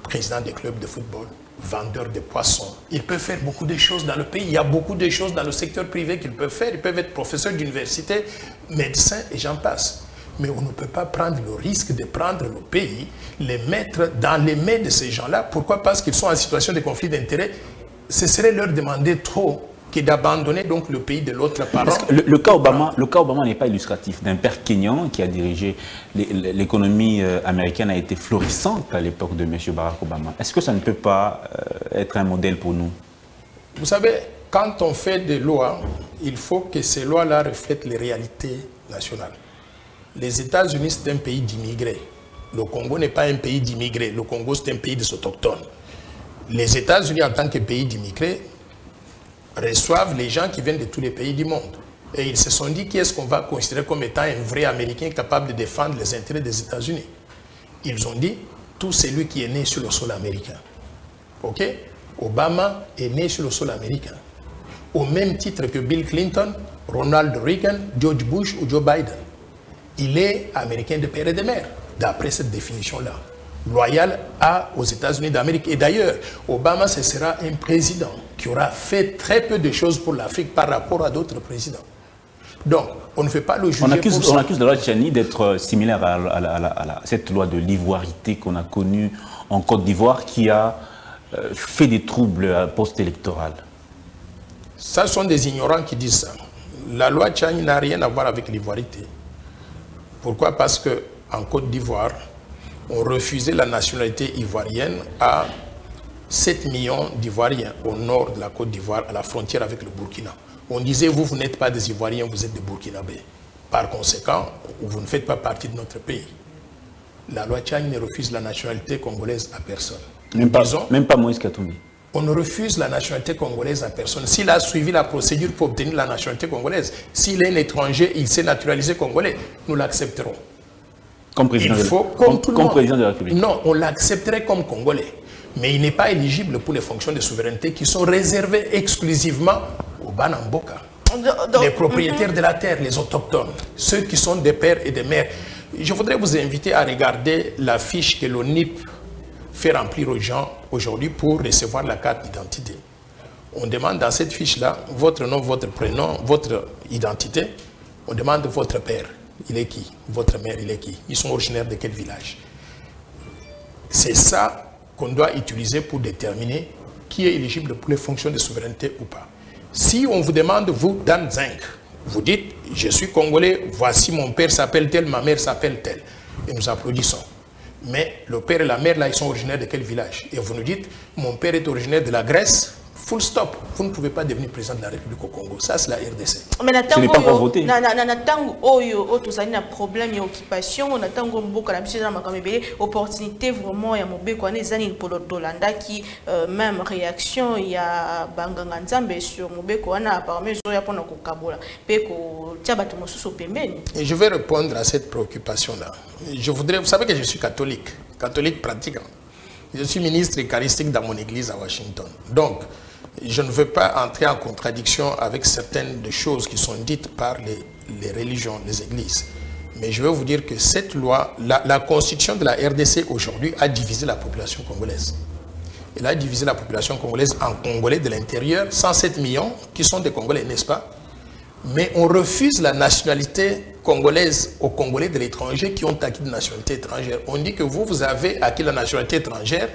président des clubs de football, vendeur de poissons. Ils peuvent faire beaucoup de choses dans le pays. Il y a beaucoup de choses dans le secteur privé qu'ils peuvent faire. Ils peuvent être professeurs d'université, médecins et j'en passe. Mais on ne peut pas prendre le risque de prendre le pays, les mettre dans les mains de ces gens-là. Pourquoi? Parce qu'ils sont en situation de conflit d'intérêts. Ce serait leur demander trop que d'abandonner donc le pays de l'autre parent. Le, le cas Obama, le cas Obama n'est pas illustratif. D'un père kényan qui a dirigé l'économie euh, américaine a été florissante à l'époque de M. Barack Obama. Est-ce que ça ne peut pas euh, être un modèle pour nous? Vous savez, quand on fait des lois, il faut que ces lois-là reflètent les réalités nationales. Les États-Unis, c'est un pays d'immigrés. Le Congo n'est pas un pays d'immigrés. Le Congo, c'est un pays des autochtones. Les États-Unis, en tant que pays d'immigrés, reçoivent les gens qui viennent de tous les pays du monde. Et ils se sont dit qui est-ce qu'on va considérer comme étant un vrai Américain capable de défendre les intérêts des États-Unis? Ils ont dit tout celui qui est né sur le sol américain. OK? Obama est né sur le sol américain. Au même titre que Bill Clinton, Ronald Reagan, George Bush ou Joe Biden. Il est américain de père et de mère, d'après cette définition-là. Loyal à, aux États-Unis d'Amérique. Et d'ailleurs, Obama, ce sera un président qui aura fait très peu de choses pour l'Afrique par rapport à d'autres présidents. Donc, on ne fait pas le juger On accuse, pour on ça. accuse la loi de Chani d'être euh, similaire à, cette loi de l'ivoirité qu'on a connue en Côte d'Ivoire qui a euh, fait des troubles euh, post-électoraux. Ça, ce sont des ignorants qui disent ça. La loi Chani n'a rien à voir avec l'ivoirité. Pourquoi? Parce qu'en Côte d'Ivoire, on refusait la nationalité ivoirienne à 7 millions d'Ivoiriens au nord de la Côte d'Ivoire, à la frontière avec le Burkina. On disait, vous, vous n'êtes pas des Ivoiriens, vous êtes des Burkinabés. Par conséquent, vous ne faites pas partie de notre pays. La loi Chani ne refuse la nationalité congolaise à personne. Même pas, Disons- même pas Moïse Katumbi. On ne refuse la nationalité congolaise à personne. S'il a suivi la procédure pour obtenir la nationalité congolaise, s'il est un étranger, il s'est naturalisé congolais, nous l'accepterons. Comme Il président, de, faut, comme, comme président de la République. Non, on l'accepterait comme congolais. Mais il n'est pas éligible pour les fonctions de souveraineté qui sont réservées exclusivement aux Banamboka. Donc- donc- les propriétaires de la terre, les autochtones, ceux qui sont des pères et des mères. Je voudrais vous inviter à regarder la fiche que l'ONIP fait remplir aux gens aujourd'hui pour recevoir la carte d'identité. On demande dans cette fiche-là votre nom, votre prénom, votre identité. On demande votre père, il est qui? Votre mère, il est qui? Ils sont originaires de quel village? C'est ça qu'on doit utiliser pour déterminer qui est éligible pour les fonctions de souveraineté ou pas. Si on vous demande, vous, Dan Zinc, Vous dites, je suis congolais, voici mon père s'appelle tel, ma mère s'appelle tel. Et nous applaudissons. Mais le père et la mère, là, ils sont originaires de quel village? Et vous nous dites, mon père est originaire de la Grèce, full stop. Vous ne pouvez pas devenir président de la République au Congo. Ça, c'est la RDC. Mais Ce n'est pas encore voté. na na na oyo o tozali na problème ya occupation na tango mboka na biso eza makambo ebele opportunité vraiment ya mobeko wana eza nini mpo tolandaki euh, même réaction ya banganga nzambe sur mobeko wana apparemment ezoya mpona kokabola mpe kotia bato mosusu pembeni Et je vais répondre à cette préoccupation-là. Je voudrais, vous savez que je suis catholique, catholique pratiquant. Je suis ministre eucharistique dans mon église à Washington. Donc, je ne veux pas entrer en contradiction avec certaines des choses qui sont dites par les, religions, les églises. Mais je veux vous dire que cette loi, la, la constitution de la RDC aujourd'hui a divisé la population congolaise. Elle a divisé la population congolaise en Congolais de l'intérieur, 107 millions qui sont des Congolais, n'est-ce pas? Mais on refuse la nationalité congolaise aux Congolais de l'étranger qui ont acquis de nationalité étrangère. On dit que vous, vous avez acquis la nationalité étrangère.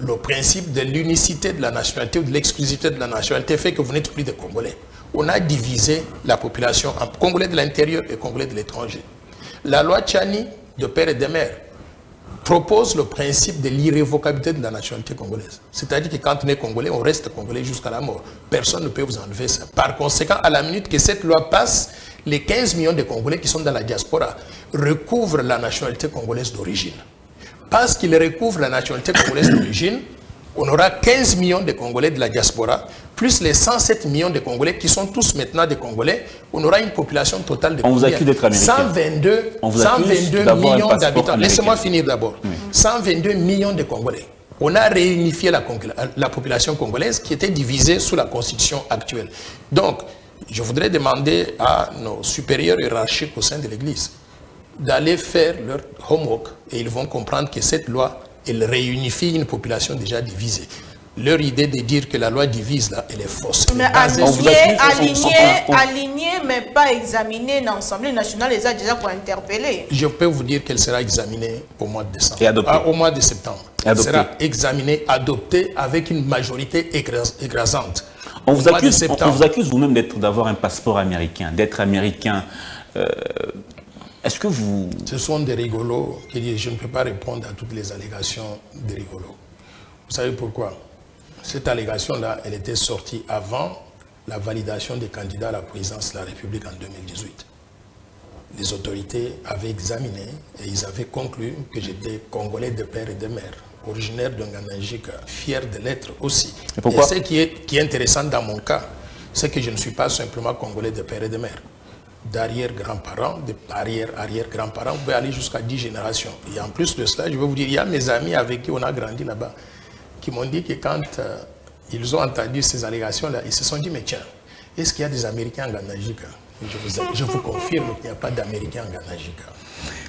Le principe de l'unicité de la nationalité ou de l'exclusivité de la nationalité fait que vous n'êtes plus des Congolais. On a divisé la population en Congolais de l'intérieur et Congolais de l'étranger. La loi Tchani, de père et de mère, propose le principe de l'irrévocabilité de la nationalité congolaise. C'est-à-dire que quand on est congolais, on reste congolais jusqu'à la mort. Personne ne peut vous enlever ça. Par conséquent, à la minute que cette loi passe, les 15 millions de Congolais qui sont dans la diaspora recouvrent la nationalité congolaise d'origine. Parce qu'ils recouvrent la nationalité congolaise d'origine, on aura 15 millions de Congolais de la diaspora, plus les 107 millions de Congolais qui sont tous maintenant des Congolais, on aura une population totale de On vous combien accuse d'être américain. 122, On vous accuse 122 d'avoir un millions d'habitants. Laissez-moi finir d'abord. 122 millions de Congolais. On a réunifié la, la population congolaise qui était divisée sous la constitution actuelle. Donc, je voudrais demander à nos supérieurs hiérarchiques au sein de l'Église d'aller faire leur homework et ils vont comprendre que cette loi, elle réunifie une population déjà divisée. Leur idée de dire que la loi divise, là, elle est fausse. Mais aligné mais pas examiné na assemblée nationale eza déjà kointerpellé Je peux vous dire qu'elle sera examinée au mois de décembre. Et adoptée. Ah, au mois de septembre. Et Elle adoptée. sera examinée, adoptée avec une majorité écras- écrasante. On vous accuse, on- on septembre. vous accuse vous-même d'avoir un passeport américain, d'être américain. Euh, est-ce que vous... Ce sont des rigolos qui disent je ne peux pas répondre à toutes les allégations des rigolos. Vous savez pourquoi? Cette allégation-là, elle était sortie avant la validation des candidats à la présidence de la République en 2018. Les autorités avaient examiné et ils avaient conclu que j'étais congolais de père et de mère, originaire de Nganajika, fier de l'être aussi. Et pourquoi ce qui est, qui est intéressant dans mon cas, c'est que je ne suis pas simplement congolais de père et de mère d'arrière-grands-parents, d'arrière-arrière-grands-parents, vous pouvez aller jusqu'à 10 générations. Et en plus de cela, je vais vous dire, il y a mes amis avec qui on a grandi là-bas, qui m'ont dit que quand euh, ils ont entendu ces allégations-là, ils se sont dit, mais tiens, est-ce qu'il y a des Américains en Ganajika je vous, confirme qu'il n'y a pas d'Américains en Ganajika.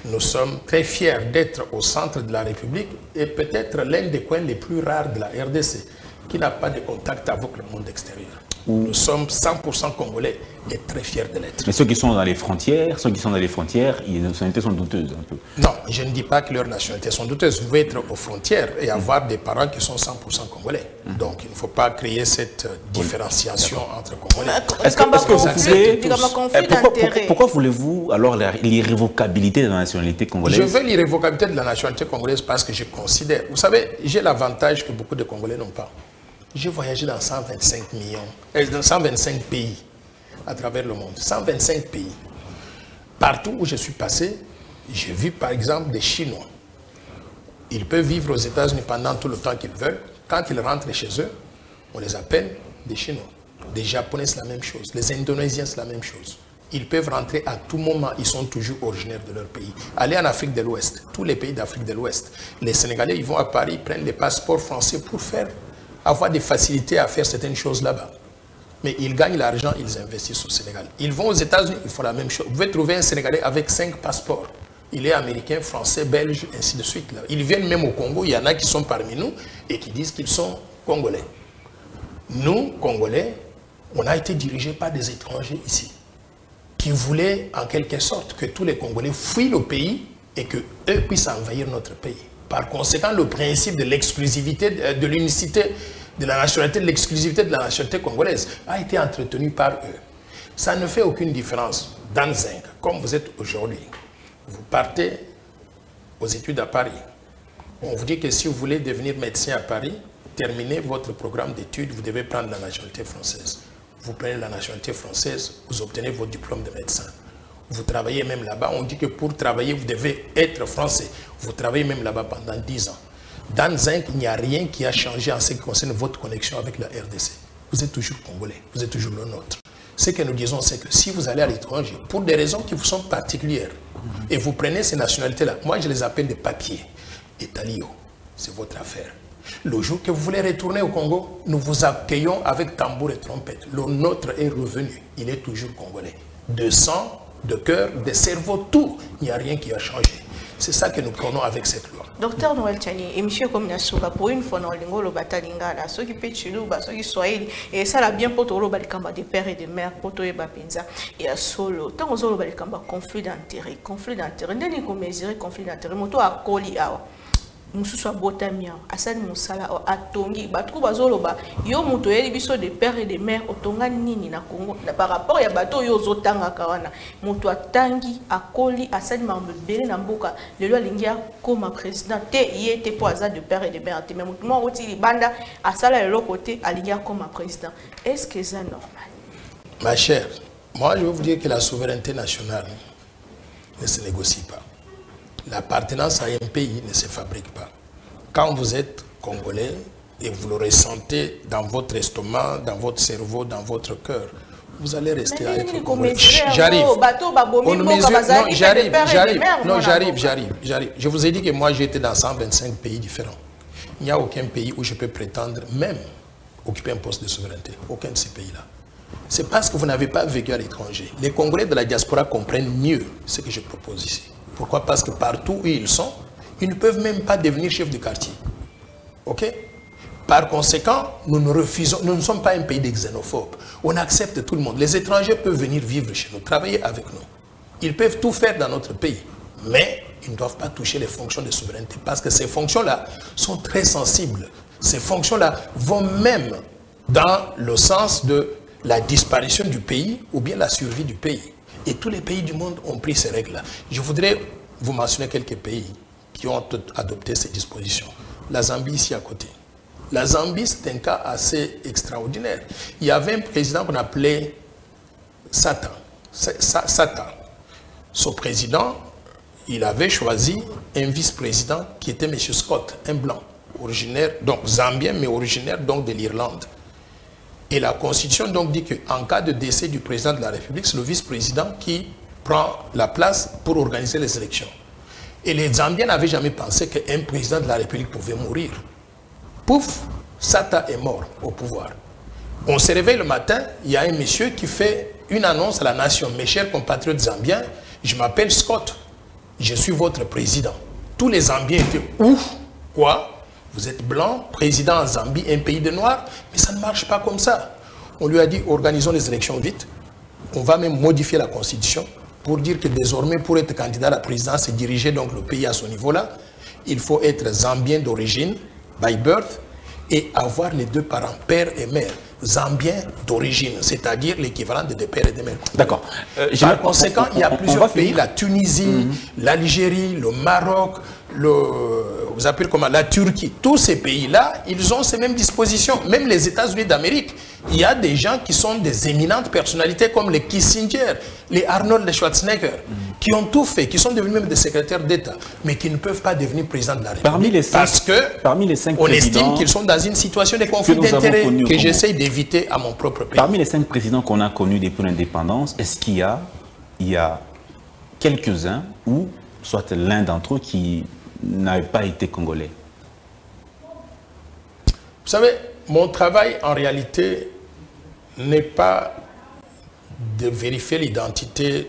Nous sommes très fiers d'être au centre de la République et peut-être l'un des coins les plus rares de la RDC qui n'a pas de contact avec le monde extérieur. Nous sommes 100% congolais et très fiers de l'être. Mais ceux qui sont dans les frontières, ceux qui sont dans les frontières, les nationalités sont douteuses un peu. Non, je ne dis pas que leurs nationalités sont douteuses. Vous pouvez être aux frontières et avoir des parents qui sont 100% congolais. Donc il ne faut pas créer cette différenciation entre congolais. Est-ce que, est-ce que vous Eh, pourquoi, pourquoi- voulez-vous alors l'irrévocabilité de la nationalité congolaise? Je veux l'irrévocabilité de la nationalité congolaise parce que je considère, vous savez, j'ai l'avantage que beaucoup de Congolais n'ont pas. J'ai voyagé dans 125 millions, euh, dans 125 pays à travers le monde. 125 pays. Partout où je suis passé, j'ai vu par exemple des Chinois. Ils peuvent vivre aux États-Unis pendant tout le temps qu'ils veulent. Quand ils rentrent chez eux, on les appelle des Chinois. Des Japonais, c'est la même chose. Les Indonésiens, c'est la même chose. Ils peuvent rentrer à tout moment, ils sont toujours originaires de leur pays. Allez en Afrique de l'Ouest, tous les pays d'Afrique de l'Ouest. Les Sénégalais, ils vont à Paris, ils prennent les passeports français pour faire, avoir des facilités à faire certaines choses là-bas. Mais ils gagnent l'argent, ils investissent au Sénégal. Ils vont aux États-Unis, ils font la même chose. Vous pouvez trouver un Sénégalais avec cinq passeports. Il est américain, français, belge, ainsi de suite. Ils viennent même au Congo. Il y en a qui sont parmi nous et qui disent qu'ils sont congolais. Nous, Congolais, on a été dirigés par des étrangers ici qui voulaient en quelque sorte que tous les Congolais fuient le pays et que eux puissent envahir notre pays. Par conséquent, le principe de l'exclusivité, de- de l'unicité de la nationalité, de l'exclusivité de la nationalité congolaise a été entretenu par eux. Ça ne fait aucune différence. Dans Zinc, comme vous êtes aujourd'hui, vous partez aux études à Paris. On vous dit que si vous voulez devenir médecin à Paris, terminez votre programme d'études, vous devez prendre la nationalité française. Vous prenez la nationalité française, vous obtenez votre diplôme de médecin. Vous travaillez même là-bas. On dit que pour travailler, vous devez être français. Vous travaillez même là-bas pendant 10 ans. Dans Zinc, il n'y a rien qui a changé en ce qui concerne votre connexion avec la RDC. Vous êtes toujours congolais, vous êtes toujours le nôtre. Ce que nous disons, c'est que si vous allez à l'étranger, pour des raisons qui vous sont particulières, et vous prenez ces nationalités-là, moi je les appelle des papiers, Italio, c'est votre affaire. Le jour que vous voulez retourner au Congo, nous vous accueillons avec tambour et trompette. Le nôtre est revenu, il est toujours congolais. De sang, de cœur, de cerveau, tout, il n'y a rien qui a changé. C'est ça que nous prenons avec cette loi. Docteur Noël Tchani, émission comme Nasuka, pour une fois, on a bata lingala, ceux qui pètent chez nous, ceux qui swahili, et ça l'a bien pour le kamba des pères et des mères, pour toi et bapenza, et à solo. Tant a le kamba conflit d'intérêt, conflit d'intérêt, n'est-ce qu'on mesure conflit d'intérêt, moto a coli awa. Mosusu abotami awa asali mosala atongi bato bazoloba. Yo moto oyeli biso de père et de mère otonga nini na congo? Par rapport ya bato oyo ozotangaka wana moto atangi akoli asali makambo ebele na mboka. Lelo alingi akóma président te ye te mpo de père et de mère te. Mais moto moko oti libanda asala eloko te alingi akóma président. Est ce que eza normal? Ma chère moi je veux vous dire que la souveraineté nationale ne se négocie pas L'appartenance à un pays ne se fabrique pas. Quand vous êtes congolais et vous le ressentez dans votre estomac, dans votre cerveau, dans votre cœur, vous allez rester avec le Congolais. J'arrive. On mesure. Non, j'arrive, j'arrive. Non, j'arrive, j'arrive, j'arrive. Je vous ai dit que moi, j'étais dans 125 pays différents. Il n'y a aucun pays où je peux prétendre même occuper un poste de souveraineté. Aucun de ces pays-là. C'est parce que vous n'avez pas vécu à l'étranger. Les Congolais de la diaspora comprennent mieux ce que je propose ici. Pourquoi Parce que partout où ils sont, ils ne peuvent même pas devenir chef de quartier. OK? Par conséquent, nous ne refusons, nous ne sommes pas un pays de xénophobes. On accepte tout le monde. Les étrangers peuvent venir vivre chez nous, travailler avec nous. Ils peuvent tout faire dans notre pays. Mais ils ne doivent pas toucher les fonctions de souveraineté parce que ces fonctions-là sont très sensibles. Ces fonctions-là vont même dans le sens de la disparition du pays ou bien la survie du pays. Et tous les pays du monde ont pris ces règles-là. Je voudrais vous mentionner quelques pays qui ont adopté ces dispositions. La Zambie ici à côté. La Zambie, c'est un cas assez extraordinaire. Il y avait un président qu'on appelait Sata. Sata. Son président, il avait choisi un vice-président qui était M. Scott, un blanc, originaire, donc zambien, mais originaire donc de l'Irlande. Et la Constitution donc dit qu'en cas de décès du président de la République, c'est le vice-président qui prend la place pour organiser les élections. Et les Zambiens n'avaient jamais pensé qu'un président de la République pouvait mourir. Pouf, Sata est mort au pouvoir. On se réveille le matin, il y a un monsieur qui fait une annonce à la nation. Mes chers compatriotes zambiens, je m'appelle Scott, je suis votre président. Tous les Zambiens étaient ouf, quoi? Vous êtes blanc, président en Zambie, un pays de noirs, mais ça ne marche pas comme ça. On lui a dit, organisons les élections vite. On va même modifier la constitution pour dire que désormais, pour être candidat à la présidence et diriger donc le pays à ce niveau-là, il faut être zambien d'origine, by birth, et avoir les deux parents, père et mère, zambiens d'origine, c'est-à-dire l'équivalent de deux pères et de mères. D'accord. Euh, Par conséquent, il y a plusieurs pays, la Tunisie, mhm. l'Algérie, le Maroc, le, vous appelez comment, la Turquie, tous ces pays-là, ils ont ces mêmes dispositions. Même les États-Unis d'Amérique, il y a des gens qui sont des éminentes personnalités comme les Kissinger, les Arnold Schwarzenegger, qui ont tout fait, qui sont devenus même des secrétaires d'État, mais qui ne peuvent pas devenir président de la République. Parmi les cinq, parce que parmi les cinq on estime qu'ils sont dans une situation de conflit d'intérêts que j'essaie d'éviter à mon propre pays. Parmi les cinq présidents qu'on a connus depuis l'indépendance, est-ce qu'il y a, il y a quelques-uns ou soit l'un d'entre eux qui n'avait pas été congolais? Vous savez, mon travail en réalité n'est pas de vérifier l'identité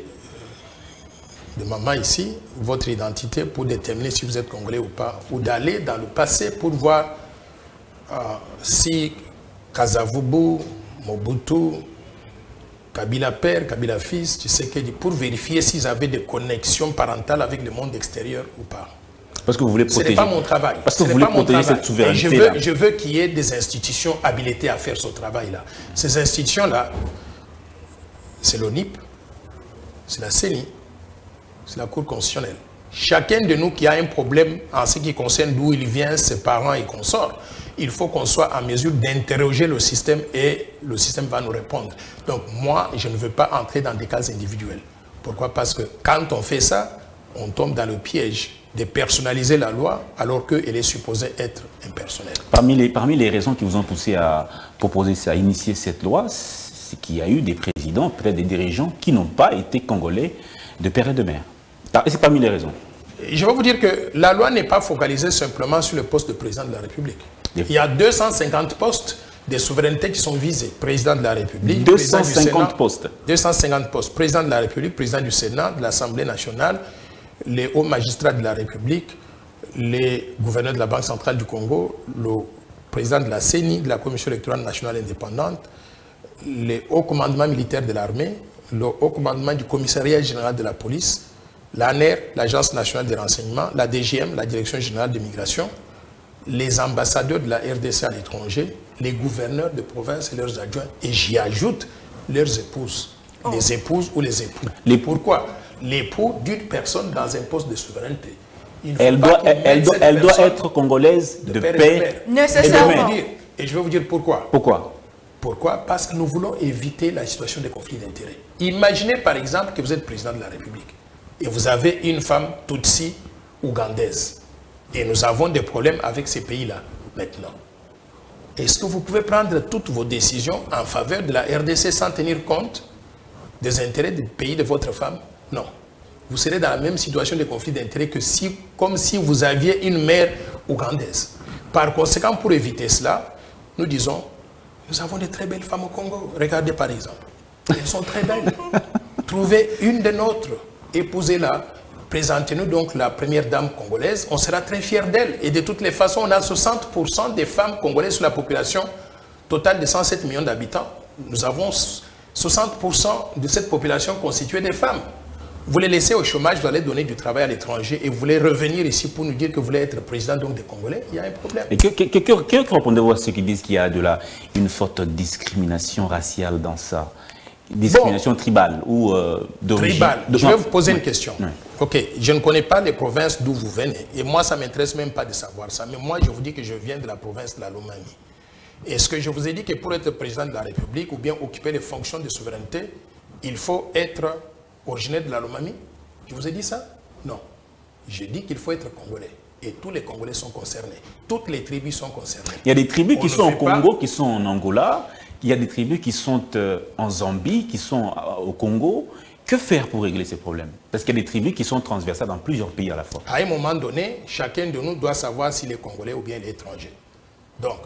de maman ici, votre identité pour déterminer si vous êtes congolais ou pas, ou d'aller dans le passé pour voir euh, si Kazavubu, Mobutu, Kabila père, Kabila fils, tu sais que pour vérifier s'ils avaient des connexions parentales avec le monde extérieur ou pas. Parce que vous voulez protéger. Ce n'est pas mon travail. Parce que vous voulez protéger cette souveraineté. je veux, veux qu'il y ait des institutions habilitées à faire ce travail-là. Ces institutions-là, c'est l'ONIP, c'est la CENI, c'est la Cour constitutionnelle. Chacun de nous qui a un problème en ce qui concerne d'où il vient, ses parents et consorts, il faut qu'on soit en mesure d'interroger le système et le système va nous répondre. Donc moi, je ne veux pas entrer dans des cas individuels. Pourquoi? Parce que quand on fait ça, on tombe dans le piège de personnaliser la loi alors qu'elle est supposée être impersonnelle. Parmi les, parmi les raisons qui vous ont poussé à proposer, à initier cette loi, c'est qu'il y a eu des présidents, peut-être des dirigeants qui n'ont pas été congolais de père et de mère. Et c'est parmi les raisons. Je vais vous dire que la loi n'est pas focalisée simplement sur le poste de président de la République. Il y a 250 postes de souveraineté qui sont visés. Président de la République, 250 postes. 250 postes. Président de la République, président du Sénat, de l'Assemblée nationale, les hauts magistrats de la République, les gouverneurs de la Banque centrale du Congo, le président de la CENI, de la Commission électorale nationale indépendante, les hauts commandements militaires de l'armée, le haut commandement du commissariat général de la police, l'ANER, l'Agence nationale des renseignements, la DGM, la Direction générale de migration, les ambassadeurs de la RDC à l'étranger, les gouverneurs de province et leurs adjoints, et j'y ajoute leurs épouses, Oh. les épouses ou les époux. Les- Pourquoi? L'époux d'une personne dans un poste de souveraineté. Elle doit, elle, elle être congolaise de, mère. Nécessairement. Et je vais vous dire- Et je vais vous dire pourquoi. Pourquoi? Pourquoi? Parce que nous voulons éviter la situation de conflit d'intérêts. Imaginez par exemple que vous êtes président de la République et vous avez une femme Tutsi ougandaise. Et nous avons des problèmes avec ces pays-là maintenant. Est-ce que vous pouvez prendre toutes vos décisions en faveur de la RDC sans tenir compte des intérêts du pays de votre femme? Non. Vous serez dans la même situation de conflit d'intérêts que si, comme si vous aviez une mère ougandaise. Par conséquent, pour éviter cela, nous disons, nous avons de très belles femmes au Congo. Regardez par exemple. Elles sont très belles. Trouvez une de nôtres, épousez-la, présentez-nous donc la première dame congolaise, on sera très fiers d'elle. Et de toutes les façons, on a 60% des femmes congolaises sur la population totale de 107 millions d'habitants. Nous avons 60% de cette population constituée de femmes. Vous les laissez au chômage, vous allez donner du travail à l'étranger et vous voulez revenir ici pour nous dire que vous voulez être président donc des Congolais, il y a un problème. Et que, que, que, répondez-vous à ceux qui disent qu'il y a de la, une forte discrimination raciale dans ça? Discrimination tribale ou euh, d'origine? Tribal. de- Je vais vous poser oui, une question. oui. Ok, je ne connais pas les provinces d'où vous venez. Et moi, ça ne m'intéresse même pas de savoir ça. Mais moi, je vous dis que je viens de la province de la Lomami. Est-ce que je vous ai dit que pour être président de la République ou bien occuper les fonctions de souveraineté, il faut être originaire de la Lomami Je vous ai dit ça? Non. Je dis qu'il faut être congolais. Et tous les Congolais sont concernés. Toutes les tribus sont concernées. Il y a des tribus On qui sont au pas- Congo, qui sont en Angola, il y a des tribus qui sont euh, en Zambie, qui sont euh, au Congo. Que faire pour régler ces problèmes? Parce qu'il y a des tribus qui sont transversales dans plusieurs pays à la fois. À un moment donné, chacun de nous doit savoir s'il est congolais ou bien il est étranger. Donc,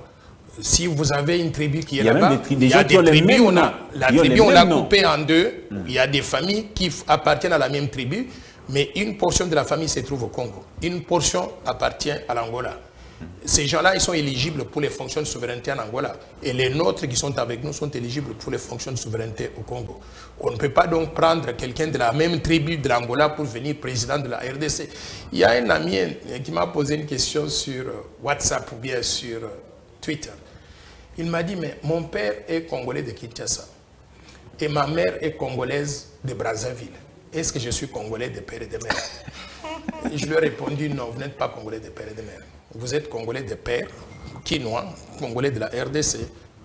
si vous avez une tribu qui est là-bas, il y a des tribus, on a, la tribu, on l'a coupée en deux. Il y a des familles qui appartiennent à la même tribu, mais une portion de la famille se trouve au Congo. Une portion appartient à l'Angola. Ces gens-là, ils sont éligibles pour les fonctions de souveraineté en Angola. Et les nôtres qui sont avec nous sont éligibles pour les fonctions de souveraineté au Congo. On ne peut pas donc prendre quelqu'un de la même tribu de l'Angola pour venir président de la RDC. Il y a un ami euh, qui m'a posé une question sur euh, WhatsApp ou bien sur euh, Twitter. Il m'a dit, mais mon père est congolais de Kinshasa et ma mère est congolaise de Brazzaville. Est-ce que je suis congolais de père et de mère Je lui ai répondu, non, vous n'êtes pas congolais de père et de mère. Vous êtes congolais de père, quinois, congolais de la RDC.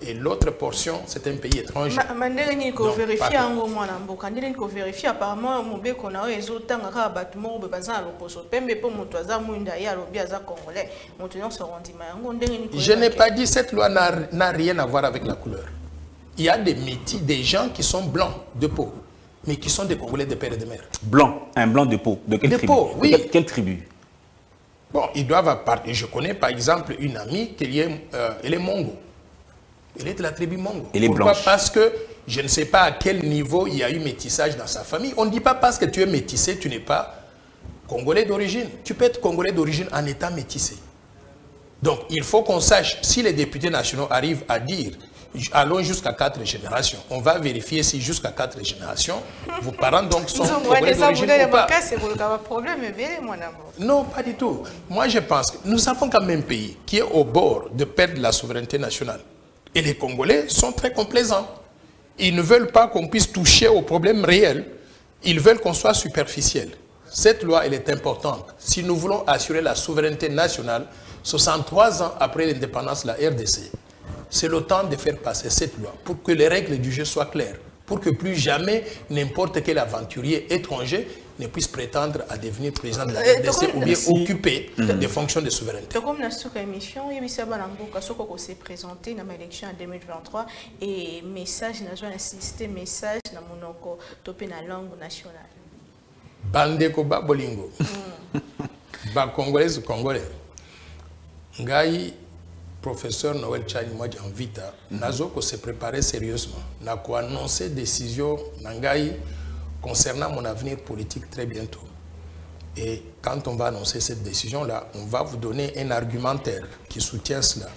Et l'autre portion, c'est un pays étranger. Ndenge mwana mboka? Ndenge apparemment mobeko na pembe moto aza mwinda aza congolais moto nyonso yango ndenge Je n'ai pas dit cette loi n'a rien à voir avec la couleur. Il y a des métis, des gens qui sont blancs de peau, mais qui sont des Congolais de père et de mère. Blanc, un blanc de peau. De quelle De tribu? peau, De oui. quelle, quelle tribu? Bon, ils doivent appartenir. Je connais par exemple une amie qui est, euh, elle est mongo. Elle est de la tribu mongo. Elle est Pourquoi blanche. Parce que je ne sais pas à quel niveau il y a eu métissage dans sa famille. On ne dit pas parce que tu es métissé, tu n'es pas congolais d'origine. Tu peux être congolais d'origine en étant métissé. Donc, il faut qu'on sache, si les députés nationaux arrivent à dire, allons jusqu'à quatre générations, on va vérifier si jusqu'à quatre générations, vos parents donc sont congolais d'origine ou pas. Non, pas du tout. Moi, je pense que nous avons quand même un pays qui est au bord de perdre la souveraineté nationale. Et les Congolais sont très complaisants. Ils ne veulent pas qu'on puisse toucher aux problèmes réels. Ils veulent qu'on soit superficiel. Cette loi, elle est importante. Si nous voulons assurer la souveraineté nationale, 63 ans après l'indépendance de la RDC, c'est le temps de faire passer cette loi pour que les règles du jeu soient claires, pour que plus jamais n'importe quel aventurier étranger ne puisse prétendre à devenir président de la Euh, RDC ou bien occuper des fonctions de souveraineté. tokomi na suka émission oyebisa bana mboka soki okose présente na maélection ya 2023 e message na insiste message na monoko to mpe na langue nationale. Bandeko babolingo bacongolaise congolais. Ngai professeur noël chani mwaji anvita nazo kose préparer sérieusement. Na koannoncer décision na ngai concernant mon avenir politique très bientôt et quand on va annoncer cette décision là on va vous donner un argumentaire qui soutient cela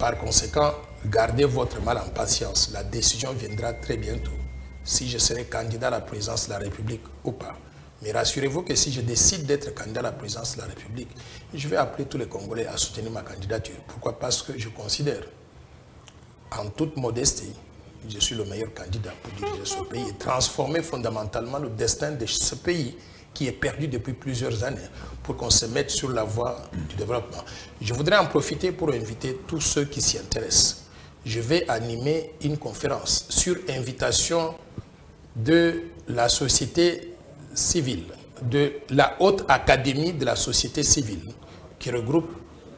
par conséquent, gardez votre mal en patience. La décision viendra très bientôt. Si je serai candidat à la présidence de la République ou pas. Mais rassurez-vous que si je décide d'être candidat à la présidence de la République, je vais appeler tous les Congolais à soutenir ma candidature. Pourquoi? Parce que je considère, en toute modestie, je suis le meilleur candidat pour diriger ce pays et transformer fondamentalement le destin de ce pays qui est perdu depuis plusieurs années pour qu'on se mette sur la voie du développement. Je voudrais en profiter pour inviter tous ceux qui s'y intéressent. Je vais animer une conférence sur invitation de la société civile, de la haute académie de la société civile, qui regroupe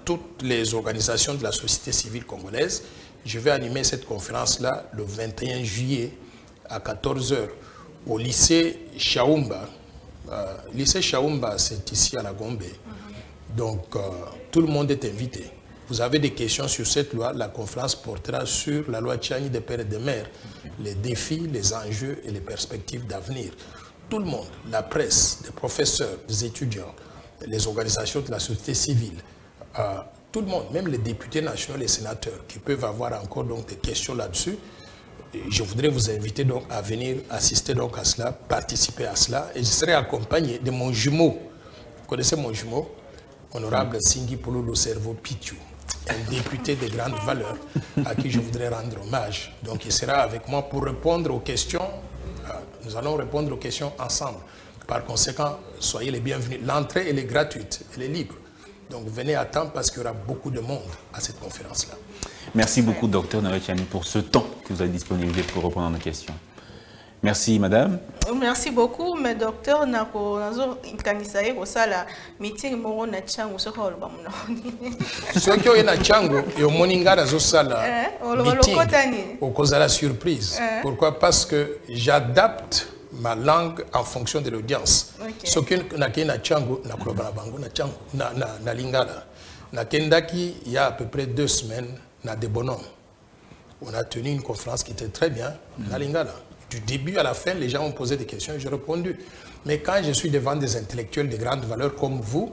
toutes les organisations de la société civile congolaise. Je vais animer cette conférence-là le 21 juillet à 14h au lycée Chaumba. Euh, lycée Chaumba, c'est ici à la Gombe. Donc, euh, tout le monde est invité. Vous avez des questions sur cette loi, la conférence portera sur la loi Tchani des pères et des mères, les défis, les enjeux et les perspectives d'avenir. Tout le monde, la presse, les professeurs, les étudiants, les organisations de la société civile, euh, tout le monde, même les députés nationaux, les sénateurs, qui peuvent avoir encore donc, des questions là-dessus, je voudrais vous inviter donc à venir assister donc à cela, participer à cela, et je serai accompagné de mon jumeau. Vous connaissez mon jumeau Honorable Singhi Pololo Cerveau Pichu, un député de grande valeur à qui je voudrais rendre hommage. Donc il sera avec moi pour répondre aux questions. Euh, Nous allons répondre aux questions ensemble. Par conséquent, soyez les bienvenus. L'entrée, elle est gratuite, elle est libre. Donc venez à temps parce qu'il y aura beaucoup de monde à cette conférence-là. Merci beaucoup, docteur Noël Chani, pour ce temps que vous avez disponible pour répondre à nos questions. Merci, madame. merci beaucoup mais docteur nako nazokanisa ye kosala meeting moko na ntiango soki oloba monoko soki oye na ntiango omoni ngai nazosala Eh, oloba meeting, lokota nini? okozala surprise pourquoi? Parce que j'adapte ma langue en fonction de l'audience. Ok. soki nakei na ntiango nakoloba na bango na ntiango na, na, na lingala. Nakendaki il y a à peu près deux semaines na de bonhomme. On a tenu une conférence qui était très bien na lingala. Du début à la fin les gens ont posé des questions et j'ai répondu. Mais quand je suis devant des intellectuels de grande valeur comme vous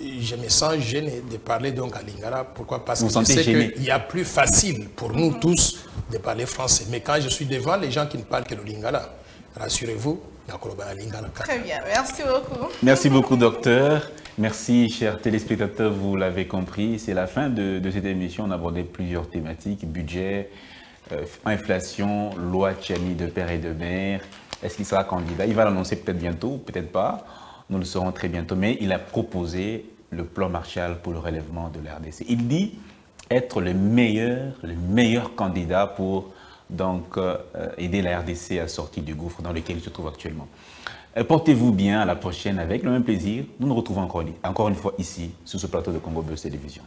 je me sens gêné de parler donc à Lingala. Pourquoi? Parce Vous que je sais qu'il y a plus facile pour nous tous de parler français. Mais quand je suis devant les gens qui ne parlent que le Lingala, rassurez-vous, très bien merci beaucoup Merci beaucoup, docteur. Merci, chers téléspectateurs, vous l'avez compris, c'est la fin de, de cette émission. On a abordé plusieurs thématiques, budget, euh, inflation, loi Tchani de père et de mère. Est-ce qu'il sera candidat? Il va l'annoncer peut-être bientôt, peut-être pas. Nous le saurons très bientôt. Mais il a proposé le plan Marshall pour le relèvement de la RDC. Il dit être le meilleur, le meilleur candidat pour donc euh, aider la RDC à sortir du gouffre dans lequel il se trouve actuellement. Euh, Portez-vous bien à la prochaine avec le même plaisir. Nous nous retrouvons encore, une fois ici, sur ce plateau de Congo Buzz Télévision.